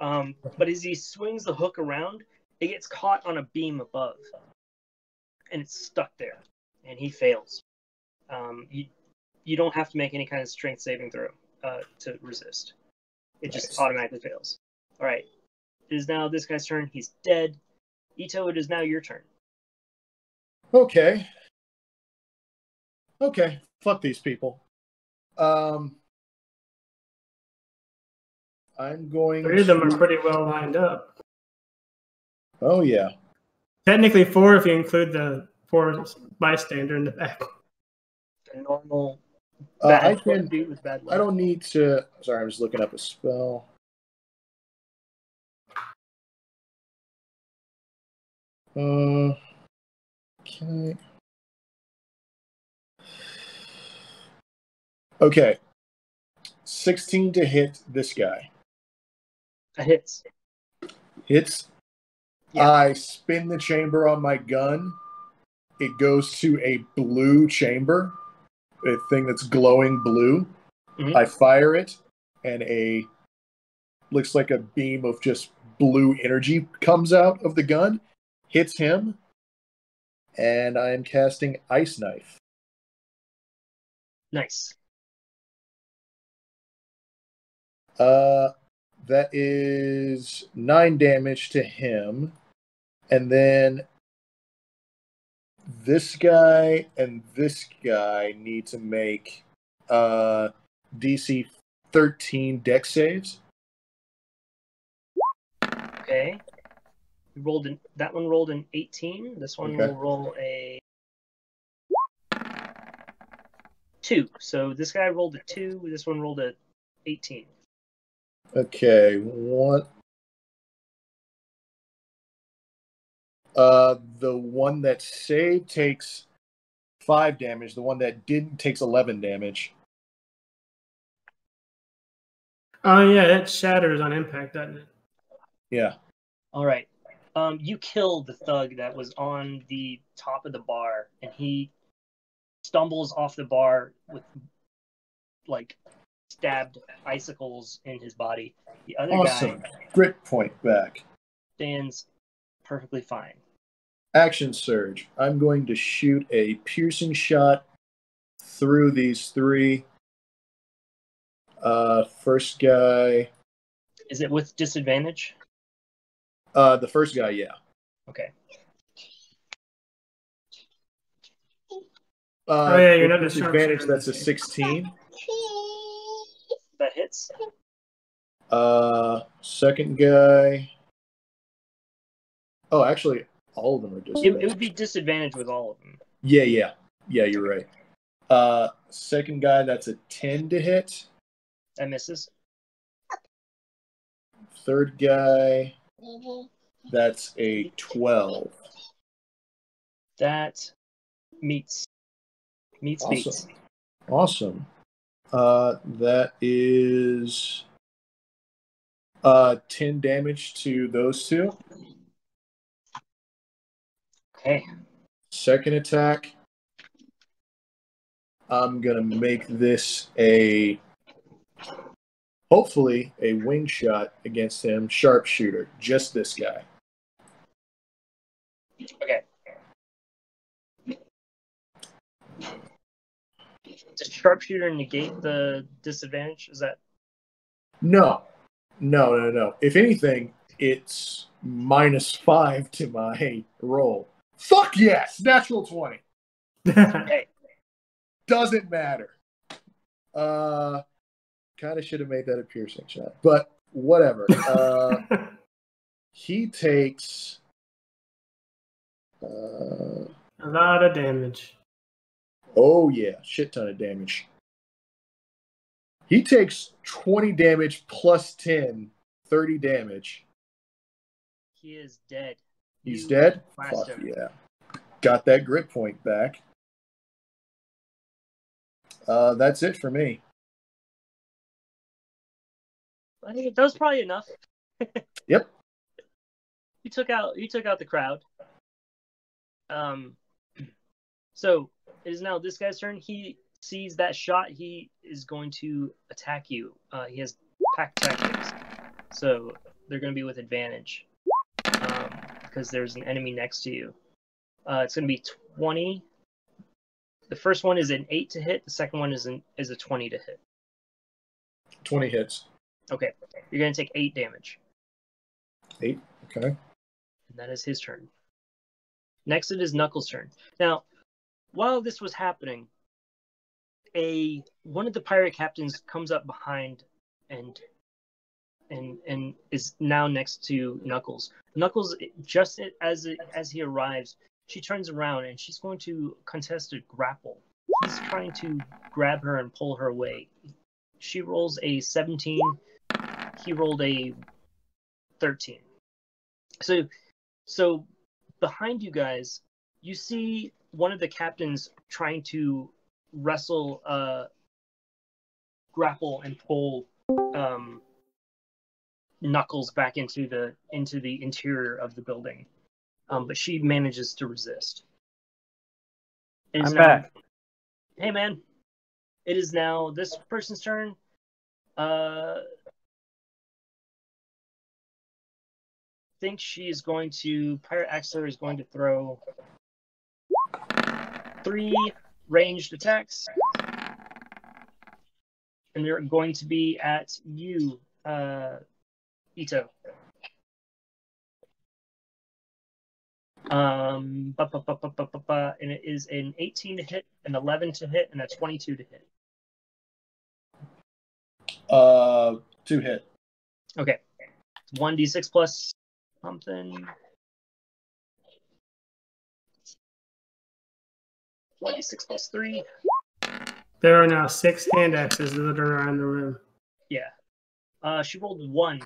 Um, but as he swings the hook around, it gets caught on a beam above. And it's stuck there. And he fails. Um, you, you don't have to make any kind of strength saving throw uh, to resist. It just automatically fails. Alright. It is now this guy's turn. He's dead. Ito, it is now your turn. Okay. Okay. Fuck these people. Um, I'm going. Three of them to- are pretty well lined up. Oh yeah. Technically four if you include the four bystander in the back. The normal Uh, I can. dude with bad luck. I don't need to. Sorry, I'm just looking up a spell. Uh, can I? Okay. 16 to hit this guy. That hits. Hits. Yeah. I spin the chamber on my gun. It goes to a blue chamber, a thing that's glowing blue. Mhm. I fire it, and a looks like a beam of just blue energy comes out of the gun, hits him, and I am casting Ice Knife. Nice. Uh, that is nine damage to him, and then this guy and this guy need to make uh DC 13 dex saves. Okay. We rolled an that one rolled an 18. This one Okay. will roll a two. So this guy rolled a two. This one rolled a 18. Okay, one. Uh, the one that saved takes five damage. The one that didn't takes eleven damage. Oh yeah, it shatters on impact, doesn't it? Yeah. All right. Um, you killed the thug that was on the top of the bar, and he stumbles off the bar with like stabbed icicles in his body. The other Awesome. guy Grit point back. stands perfectly fine. Action surge. I'm going to shoot a piercing shot through these three. Uh, first guy. Is it with disadvantage? Uh, the first guy, yeah. Okay. Uh, Oh, yeah, you're not disadvantage. That's a 16. That hits. Uh, second guy. Oh, actually, all of them are It, disadvantaged. it would be disadvantage with all of them. Yeah, yeah, yeah. You're right. Uh, second guy, that's a 10 to hit. That misses. Third guy, that's a 12. That meets. Meets beats. Awesome. Awesome. Uh, that is uh 10 damage to those two. Okay. Second attack. I'm gonna make this a hopefully a wing shot against him, sharpshooter. Just this guy. Okay. Does sharpshooter negate the disadvantage? Is that No, no, no, no. If anything, it's minus five to my roll. Fuck yes, natural twenty. okay? Doesn't matter. Uh, kind of should have made that a piercing shot, but whatever. Uh, he takes. Uh, a lot of damage. Oh yeah, shit ton of damage. He takes 20 damage plus 10, 30 damage. He is dead. He's You dead? Fuck him. yeah. Got that grit point back. Uh, that's it for me. I think that was probably enough. Yep. You took out you took out the crowd. Um so it is now this guy's turn. He sees that shot, he is going to attack you. Uh, he has pack tactics. So they're gonna be with advantage. Um, because there's an enemy next to you. Uh, it's gonna be twenty. The first one is an eight to hit, the second one is an is a twenty to hit. 20 hits. Okay. You're gonna take eight damage. 8. Okay. And that is his turn. Next, it is Knuckles' turn. Now, while this was happening, a one of the pirate captains comes up behind and and and is now next to Knuckles. Knuckles, just as as he arrives, she turns around and she's going to contest a grapple. He's trying to grab her and pull her away. She rolls a 17. He rolled a 13. So, so behind you guys, you see one of the captains trying to wrestle, uh, grapple and pull um, Knuckles back into the into the interior of the building, um, but she manages to resist. It is I'm now- back. Hey man, it is now this person's turn. Uh, think she is going to Pirate Axler is going to throw three ranged attacks, and they're going to be at you, uh, Ito. Um, ba, ba, ba, ba, ba, ba, ba, and it is an 18 to hit, an 11 to hit, and a 22 to hit. Uh, two hit. Okay. 1d6 plus something. 1d6 plus 3. There are now six hand axes that are around the room. Yeah. Uh, she rolled 1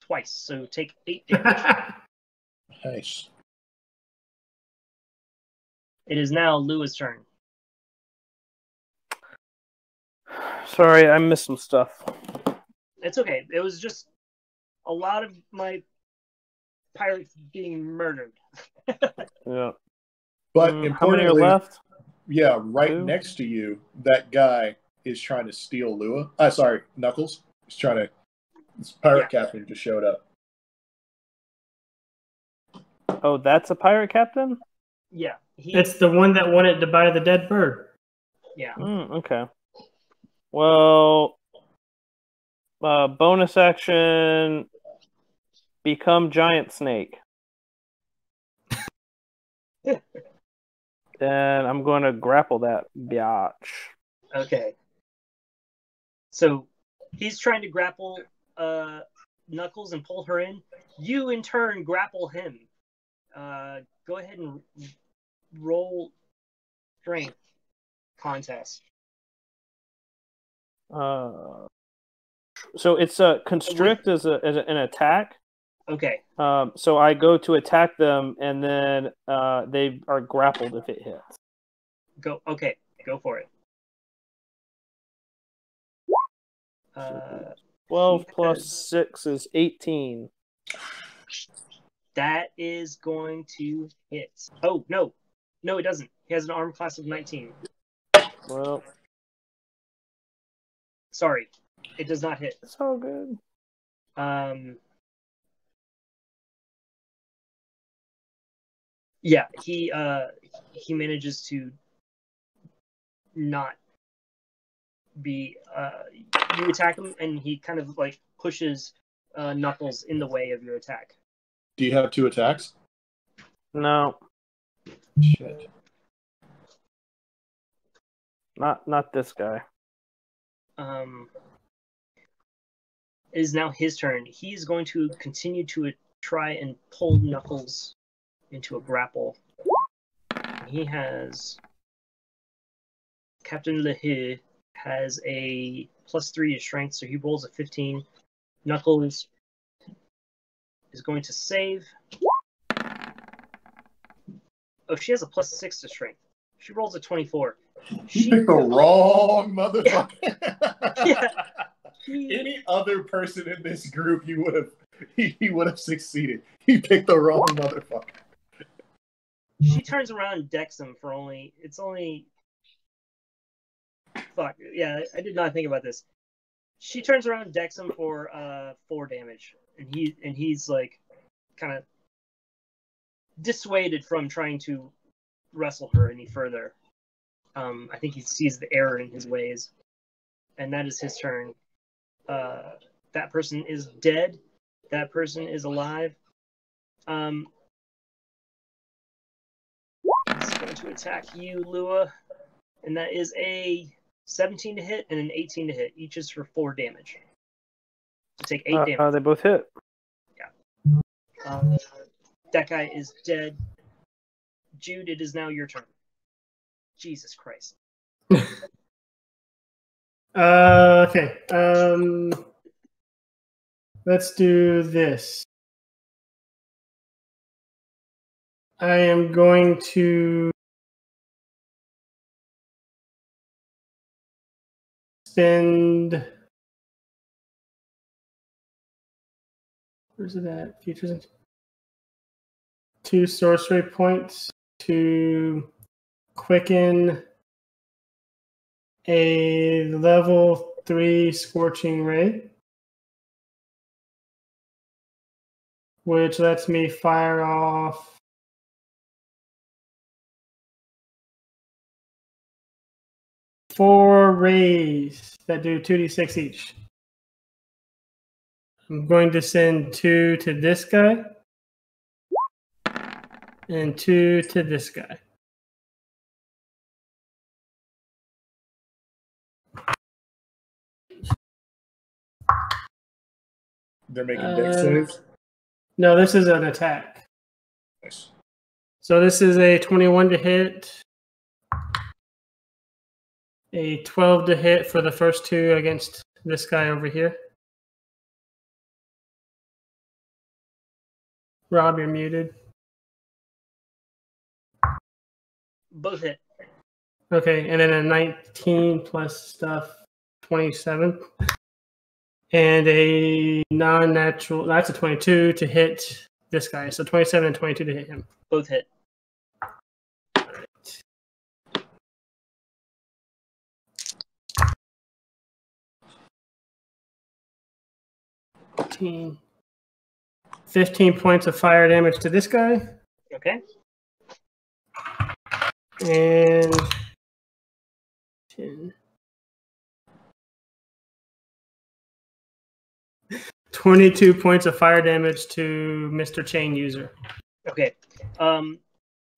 twice, so take 8 damage. Nice. it is now Lua's turn. Sorry, I missed some stuff. It's okay. It was just a lot of my pirates being murdered. Yeah. But Mm, how many are importantly, left? yeah, right Two? next to you, that guy is trying to steal Lua. Uh, sorry, Knuckles. He's trying to. This pirate captain just showed up. Oh, that's a pirate captain. Yeah. He, It's the one that wanted to buy the dead bird. yeah. Mm, okay. Well, uh, bonus action. Become giant snake. then I'm going to grapple that biatch. Okay. So he's trying to grapple uh, Knuckles and pull her in. You, in turn, grapple him. Uh, go ahead and roll strength contest. Uh, so it's a constrict as, a, as an attack. Okay. Um, so I go to attack them, and then uh, they are grappled if it hits. Go. Okay. Go for it. Uh, Twelve plus six is eighteen. that is going to hit. Oh no, no, it doesn't. He has an arm class of 19. Well, Sorry, it does not hit. it's all good. Um, yeah, he uh he manages to not be uh you attack him and he kind of like pushes uh Knuckles in the way of your attack. Do you have two attacks? No, Shit. not not this guy. Um, it is now his turn. He's going to continue to try and pull Knuckles into a grapple. He has Captain Lehe has a plus three to strength, so he rolls a fifteen. Knuckles is going to save. Oh, she has a plus six to strength. She rolls a twenty-four. You She, picked the wrong motherfucker. Yeah. she, Any other person in this group, you would have he, he would have succeeded. He picked the wrong motherfucker. She turns around and decks him for only it's only fuck yeah i did not think about this. She turns around and decks him for uh four damage and he and he's like kind of dissuaded from trying to wrestle her any further. Um i think he sees the error in his ways and that is his turn. Uh that person is dead. That person is alive. Um going to attack you, Lua, and that is a 17 to hit and an 18 to hit. Each is for four damage. So take eight Uh, damage. uh, they both hit. Uh, that guy is dead. Jude, it is now your turn. Jesus Christ. Uh, okay. Um, let's do this. I am going to spend. Where's it at? Futures and two sorcery points to quicken a level three scorching ray, which lets me fire off four rays that do 2d6 each. I'm going to send two to this guy and two to this guy. They're making Uh, dex saves. No, this is an attack. Nice. So this is a 21 to hit, a 12 to hit for the first two against this guy over here. Rob, you're muted. Both hit. Okay, and then a 19 plus stuff, 27. And a non natural, that's a 22 to hit this guy. So 27 and 22 to hit him. Both hit. Fifteen. 15 points of fire damage to this guy. Okay. And 10. 22 points of fire damage to Mr. Chain User. Okay. Um,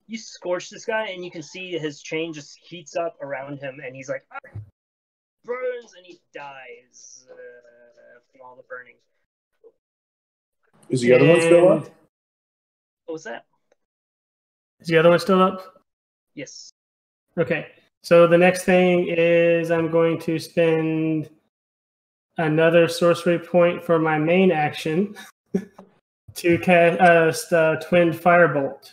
you scorch this guy, and you can see his chain just heats up around him, and he's like, "Ah!" burns, and he dies uh, from all the burning. Is the other one still up? What was that? Is the other one still up? Yes. Okay. So the next thing is I'm going to spend another sorcery point for my main action to cast uh, Twin Firebolt.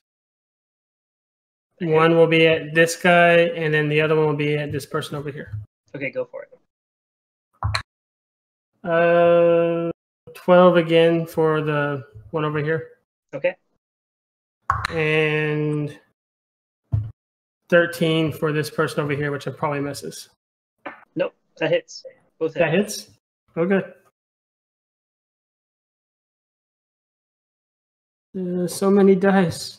One will be at this guy, and then the other one will be at this person over here. Okay, go for it. Uh, 12 again for the one over here. Okay. And 13 for this person over here, which I probably misses. Nope, that hits. Both hit. That hits? Okay. Uh, so many dice.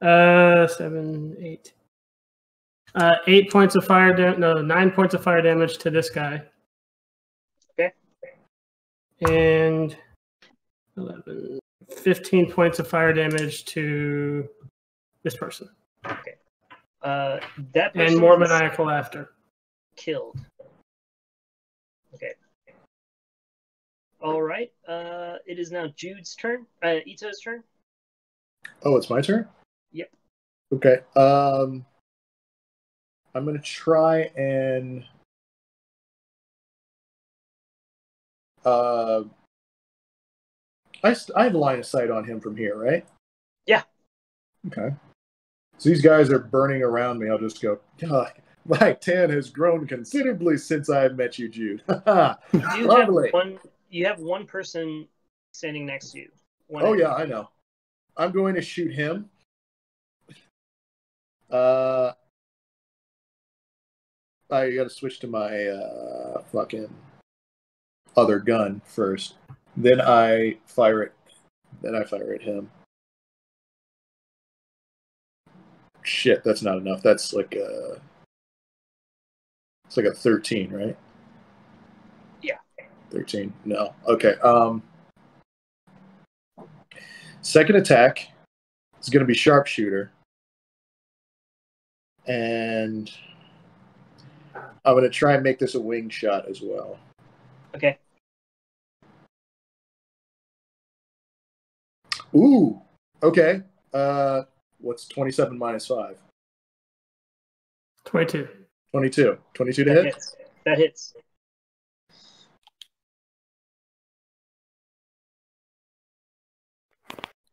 Uh, seven, eight. Uh, eight points of fire damage. No, nine points of fire damage to this guy. Okay. And 11, 15 points of fire damage to this person. Okay. Uh, that person And more maniacal laughter. killed. Okay. All right. Uh, it is now Jude's turn. Uh, Ito's turn. Oh, it's my turn? Yep. Okay. Um I'm gonna try and uh I, I have a line of sight on him from here, right? Yeah. Okay. So these guys are burning around me. I'll just go, God, my tan has grown considerably since I met you, Jude. You have Lovely. one. You have one person standing next to you. One Oh yeah, I know. I'm going to shoot him. Uh, I got to switch to my uh fucking other gun first. Then I fire it. Then I fire at him. Shit, that's not enough. That's like a. It's like a thirteen, right? Yeah. Thirteen. No. Okay. Um. Second attack is going to be sharpshooter. and I'm gonna try and make this a wing shot as well. Okay. Ooh, okay. Uh, what's 27 minus 5? 22. 22. 22 to That hit? hits. That hits.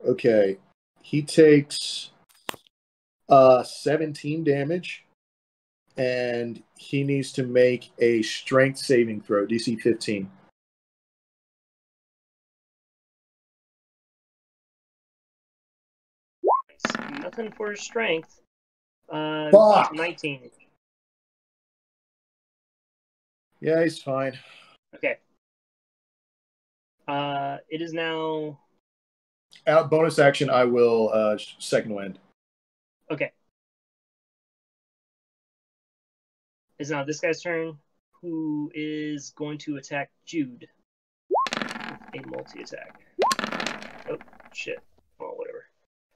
Okay. He takes uh 17 damage and he needs to make a strength saving throw, DC 15. Nothing for his strength. Uh, Fuck. 19. Yeah, he's fine. Okay. Uh, it is now. Out bonus action, I will uh second wind. Okay. It's now this guy's turn, who is going to attack Jude. A multi attack. Oh, shit.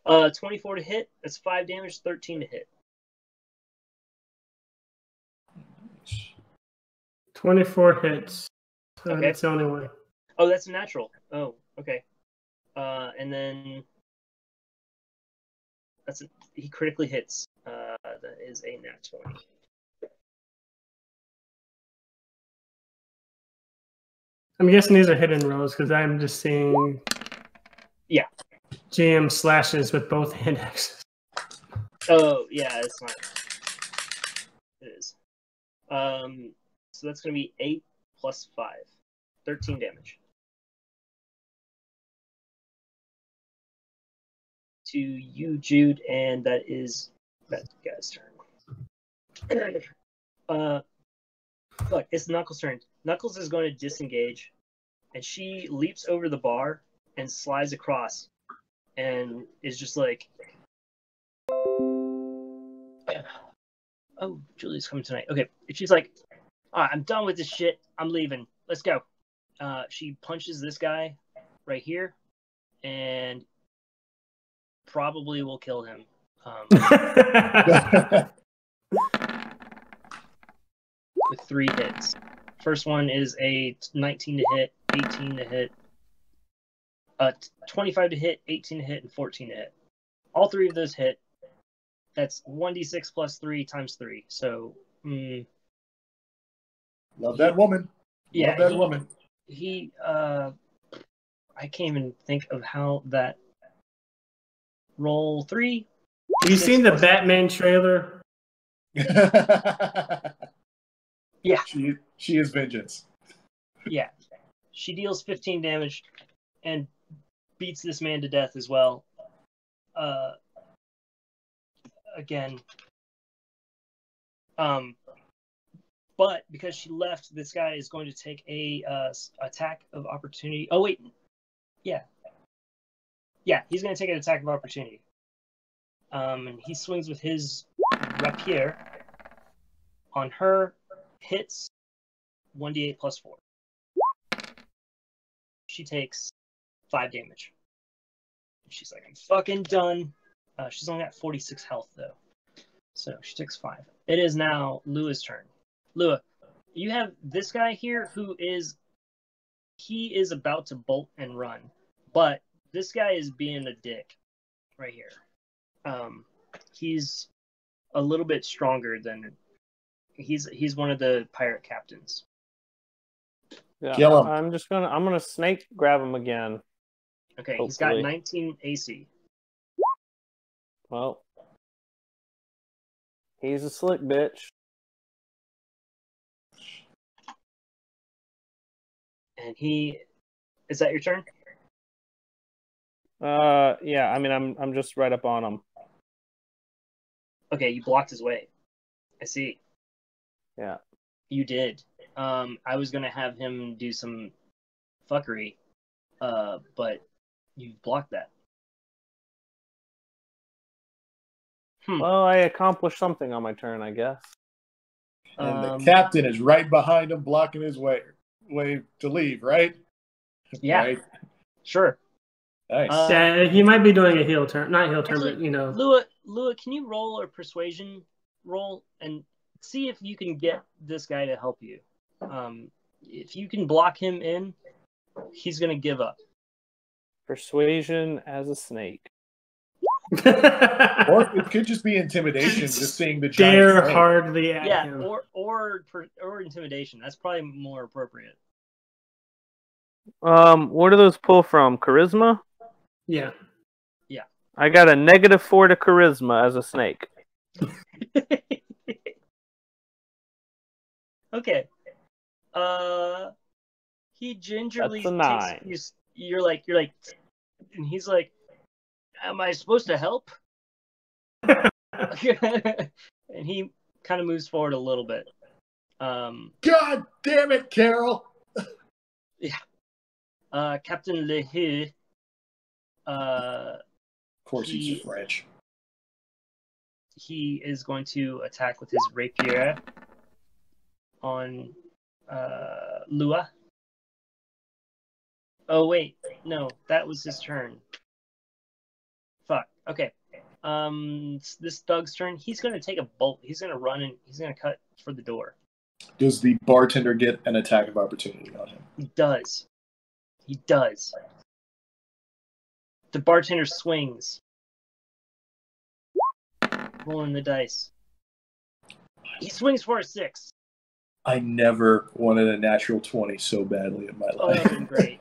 Uh, 24 to hit. That's 5 damage, 13 to hit. 24 hits. So Okay. that's the only one. Oh, that's natural. Oh, okay. Uh, and then that's a, he critically hits. Uh, that is a nat 20. I'm guessing these are hidden rolls because I'm just seeing. Yeah. GM slashes with both hand axes. Oh, yeah, it's not. It is. Um, so that's going to be 8 plus 5. 13 damage. To you, Jude, and that is that guy's turn. uh, fuck, it's Knuckles' turn. Knuckles is going to disengage, and she leaps over the bar and slides across, and is just like, oh, Julie's coming tonight. Okay, and she's like, all right, I'm done with this shit. I'm leaving. Let's go. Uh, she punches this guy right here, and probably will kill him. Um, with three hits. First one is a 19 to hit, 18 to hit, uh, 25 to hit, 18 to hit, and 14 to hit. All three of those hit. That's 1d6 plus 3 times 3. So, mm, Love that woman. yeah, Love that he- woman. he uh I can't even think of how that roll three. Have you seen the plus- Batman trailer? Yeah. She she is vengeance. Yeah. She deals 15 damage and beats this man to death as well. Uh again. Um but because she left, this guy is going to take a uh, attack of opportunity. Oh wait, yeah, yeah, he's going to take an attack of opportunity. Um, and he swings with his rapier on her, hits 1d8 plus 4. She takes 5 damage. She's like, I'm fucking done. Uh, she's only got 46 health, though. So she takes 5. It is now Lua's turn. Lua, you have this guy here who is. He is about to bolt and run, but this guy is being a dick right here. Um, he's a little bit stronger than he's he's one of the pirate captains. Yeah, Kill him. I'm just gonna I'm gonna snake grab him again. Okay, he's got 19 AC. Well, he's a slick bitch. And he is that your turn? Uh, yeah. I mean, I'm I'm just right up on him. Okay, you blocked his way. I see. Yeah. You did. Um, I was gonna have him do some fuckery, uh, but you blocked that. Hmm. Well, I accomplished something on my turn, I guess. And Um, the captain is right behind him, blocking his way way to leave. Right? Yeah, Right? sure. Nice. Uh, Yeah, he might be doing a heel turn, not heel turn, Actually, but you know. Lua, Lua, can you roll a persuasion roll and see if you can get this guy to help you. Um, if you can block him in, he's gonna give up. Persuasion as a snake. Or it could just be intimidation, just seeing the giant Dare snake. hardly at yeah, him. or or or intimidation. That's probably more appropriate. Um, where do those pull from? Charisma? yeah. Yeah. I got a negative four to charisma as a snake. okay. Uh, he gingerly That's a takes nine. you. You're like you're like, and he's like, "Am I supposed to help?" and he kind of moves forward a little bit. Um, God damn it, Carol! Yeah. Uh, Captain Lehu, uh, Of course, He- he's French. he is going to attack with his rapier on uh, Lua. Oh wait, no, that was his turn. Fuck. Okay. Um, this Doug's turn. He's gonna take a bolt. He's gonna run and he's gonna cut for the door. Does the bartender get an attack of opportunity on him? He does. He does. The bartender swings. Rolling the dice. He swings for a six. I never wanted a natural 20 so badly in my Oh, that life. great.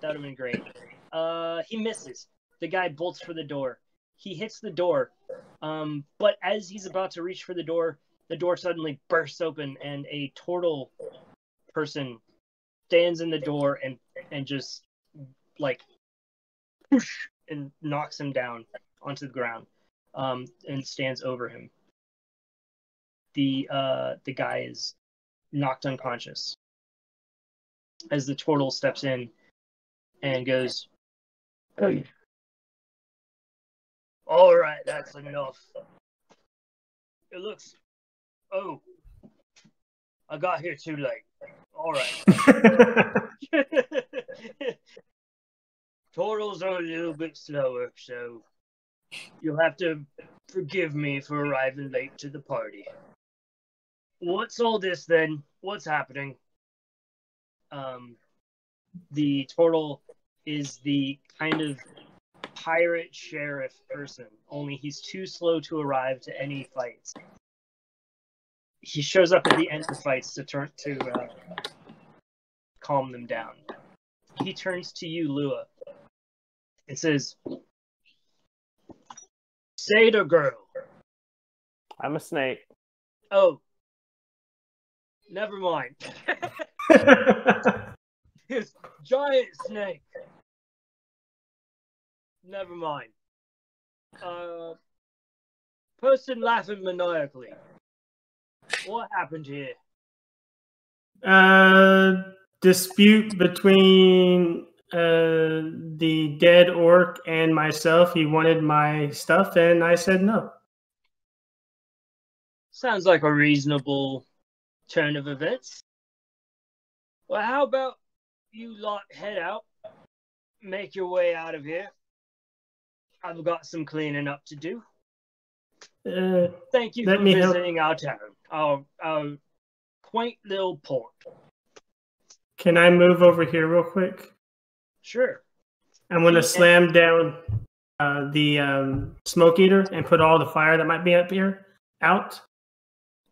That would have been great. Uh, he misses. The guy bolts for the door. He hits the door. Um, but as he's about to reach for the door, the door suddenly bursts open, and a turtle person stands in the door and and just like whoosh, and knocks him down onto the ground, um, and stands over him. The uh, the guy is knocked unconscious as the turtle steps in and goes, All right, that's enough. It looks. Oh, I got here too late. All right. Turtles are a little bit slower, so you'll have to forgive me for arriving late to the party. What's all this then? What's happening? Um, the turtle is the kind of pirate sheriff person, only he's too slow to arrive to any fights. He shows up at the end of fights to turn to uh, calm them down. He turns to you, Lua, and says, "Say to girl, I'm a snake. oh, never mind. His giant snake. Never mind. Uh, person laughing maniacally. What happened here? uh, dispute between uh, the dead orc and myself. He wanted my stuff, and I said no. Sounds like a reasonable turn of events. Well, how about you lot head out, make your way out of here? I've got some cleaning up to do. Uh, Thank you for me help. visiting our town, our, our quaint little port. can I move over here real quick? Sure. I'm gonna Yeah. slam down uh, the um, smoke eater and put all the fire that might be up here out.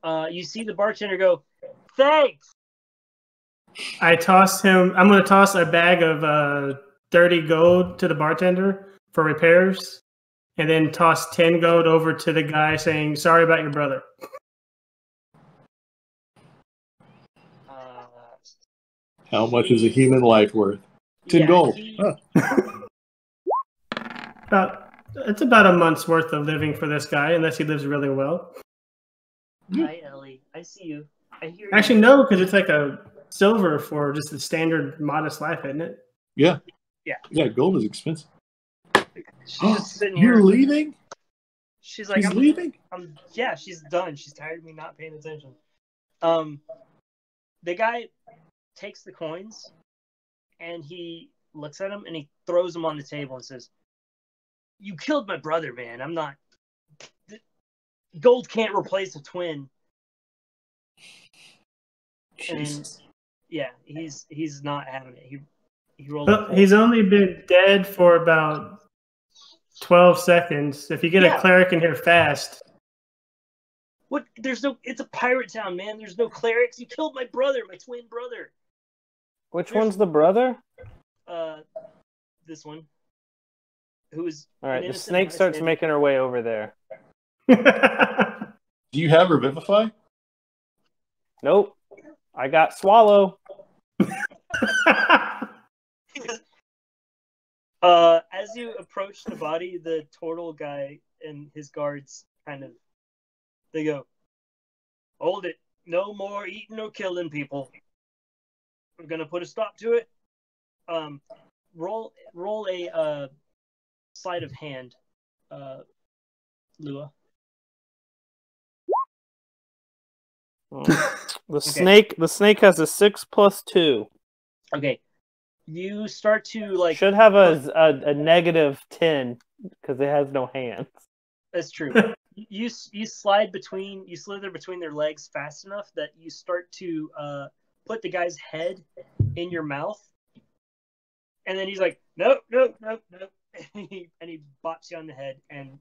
Uh, you see the bartender go, thanks. I toss him. I'm gonna toss a bag of uh, dirty gold to the bartender for repairs, and then toss ten gold over to the guy saying, "Sorry about your brother." Uh, How much is a human life worth? 10 yeah, gold. he- Huh. About it's about a month's worth of living for this guy, unless he lives really well. Hi, Ellie. I see you. I hear you. Actually, no, because it's like a silver for just a standard modest life, isn't it? Yeah. Yeah. Yeah, gold is expensive. She's just sitting here. You're leaving? She's like, He's I'm, leaving? I'm, yeah, she's done. She's tired of me not paying attention. Um, the guy takes the coins and he looks at them and he throws them on the table and says, "You killed my brother, man. I'm not. gold can't replace a twin. Jesus. Yeah, he's he's not having it. He he rolled. Well, he's only been dead for about 12 seconds. If you get Yeah. a cleric in here fast, What? There's no. It's a pirate town, man. There's no clerics. You killed my brother, my twin brother. Which There's- one's the brother? Uh, this one. Who is? All right, the snake starts bystander. making her way over there. Do you have Revivify? Nope. I got swallow. Uh, as you approach the body, the turtle guy and his guards kind of they go, "Hold it! No more eating or killing people. We're gonna put a stop to it. Um, roll roll a uh, sleight of hand, uh, Lua. The snake. The snake has a six plus two. Okay, you start to like. Should have a a, a negative ten because it has no hands. That's true. you you slide between you slither between their legs fast enough that you start to uh, put the guy's head in your mouth, and then he's like, "Nope, nope, nope, nope," and he, and he bops you on the head, and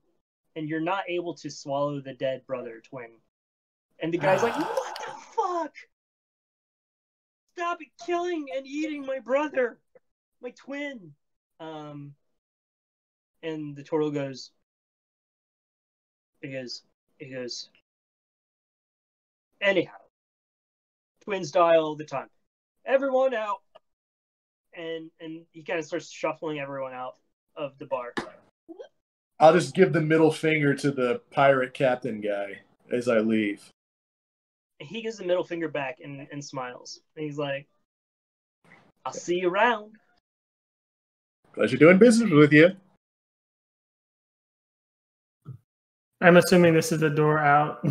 and you're not able to swallow the dead brother twin, and the guy's like, "What the fuck? Stop killing and eating my brother, my twin." Um, and the turtle goes, he goes, he goes, anyhow, twins die all the time. Everyone out. And and he kind of starts shuffling everyone out of the bar. I'll just give the middle finger to the pirate captain guy as I leave. He gives the middle finger back and, and smiles. And he's like, I'll see you around. Pleasure doing business with you. I'm assuming this is the door out.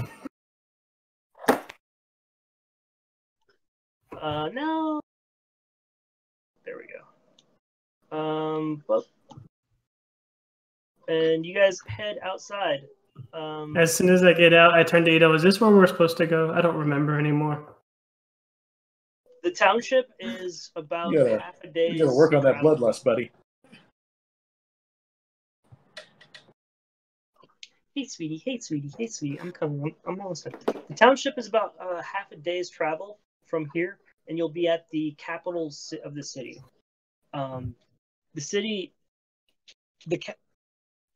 Uh, no. There we go. Um, but, and you guys head outside. Um, As soon as I get out, I turn to Ito. Is this where we're supposed to go? I don't remember anymore. the township is about You gotta- half a day. You gotta work on that bloodlust, buddy. Hey, sweetie. Hey, sweetie. Hey, sweetie. I'm coming. I'm, I'm almost done. The township is about uh, half a day's travel from here, and you'll be at the capital of the city. Um, the city. The ca-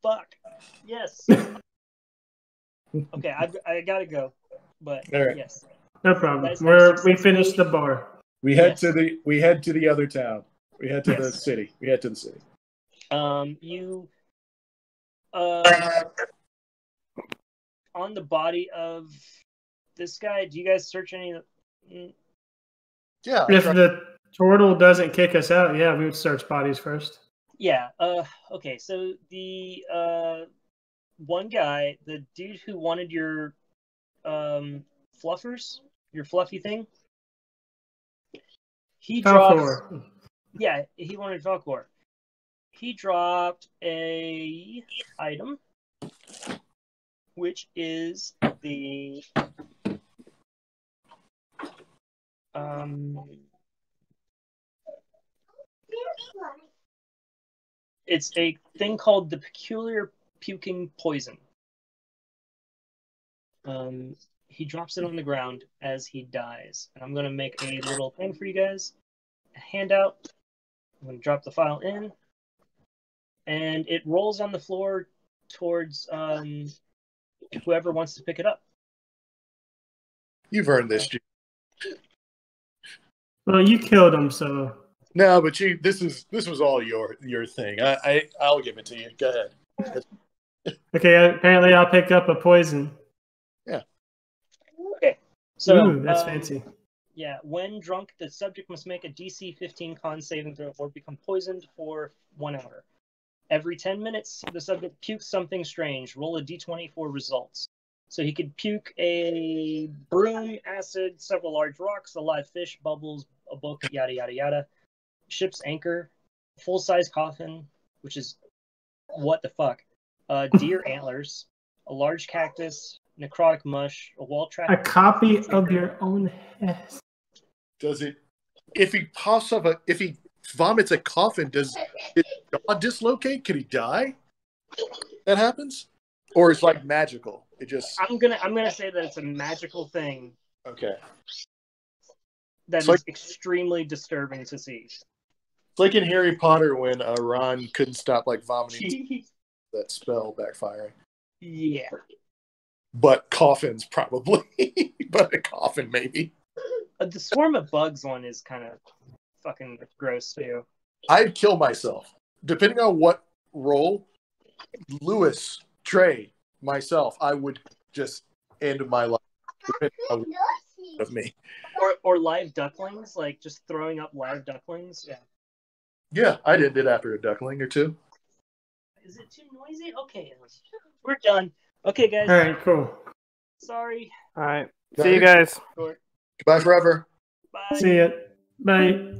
fuck. Yes. okay, I I gotta go, but All right. yes. No problem. We're, have we successfully- finished the bar. We head Yes. to the we head to the other town. We head to the city. We head to the city. Um, you. Uh, on the body of this guy, do you guys search any? mm, Yeah. If the turtle doesn't kick us out, yeah, we would search bodies first. Yeah. Uh. Okay. So the uh, one guy, the dude who wanted your um fluffers, your fluffy thing, he dropped. Falcor. Yeah, he wanted Falcor. He dropped a item, which is the um. It's a thing called the peculiar puking poison. Um, he drops it on the ground as he dies, and I'm gonna make a little thing for you guys, a handout. I'm gonna drop the file in, and it rolls on the floor towards um, whoever wants to pick it up. You've earned this. G- Well, you killed him, so No, but you. This is this was all your your thing. I, I I'll give it to you. Go ahead. Okay. Apparently, I'll pick up a poison. Yeah. Okay. So Ooh, that's um, fancy. Yeah, when drunk, the subject must make a DC 15 con saving throw or become poisoned for one hour. Every 10 minutes, the subject pukes something strange. Roll a d20 for results. So he could puke a broom, acid, several large rocks, a live fish, bubbles, a book, yada yada yada. Ship's anchor, full size coffin, which is what the fuck. Uh, deer antlers, a large cactus, necrotic mush, a wall trap. A copy of your own head. Does it? If he puffs up a, if he vomits a coffin, does his jaw dislocate? Can he die? That happens, or it's like magical. It just I'm gonna I'm gonna say that it's a magical thing okay. that It's is like- extremely disturbing to see. It's like in Harry Potter when uh, Ron couldn't stop like vomiting that spell backfiring. yeah. But coffins probably, but a coffin maybe. Uh, the swarm of bugs one is kind of fucking gross too. I'd kill myself. Depending on what role, Lewis, Trey, myself, I would just end my life. Depending on what of me. Or or live ducklings, like just throwing up live ducklings. Yeah. Yeah, I'd end it after a duckling or two. Is it too noisy? Okay, we're done. Okay, guys. All right, cool. Sorry. All right. See you guys. Short. Goodbye forever. Bye. See ya. Bye.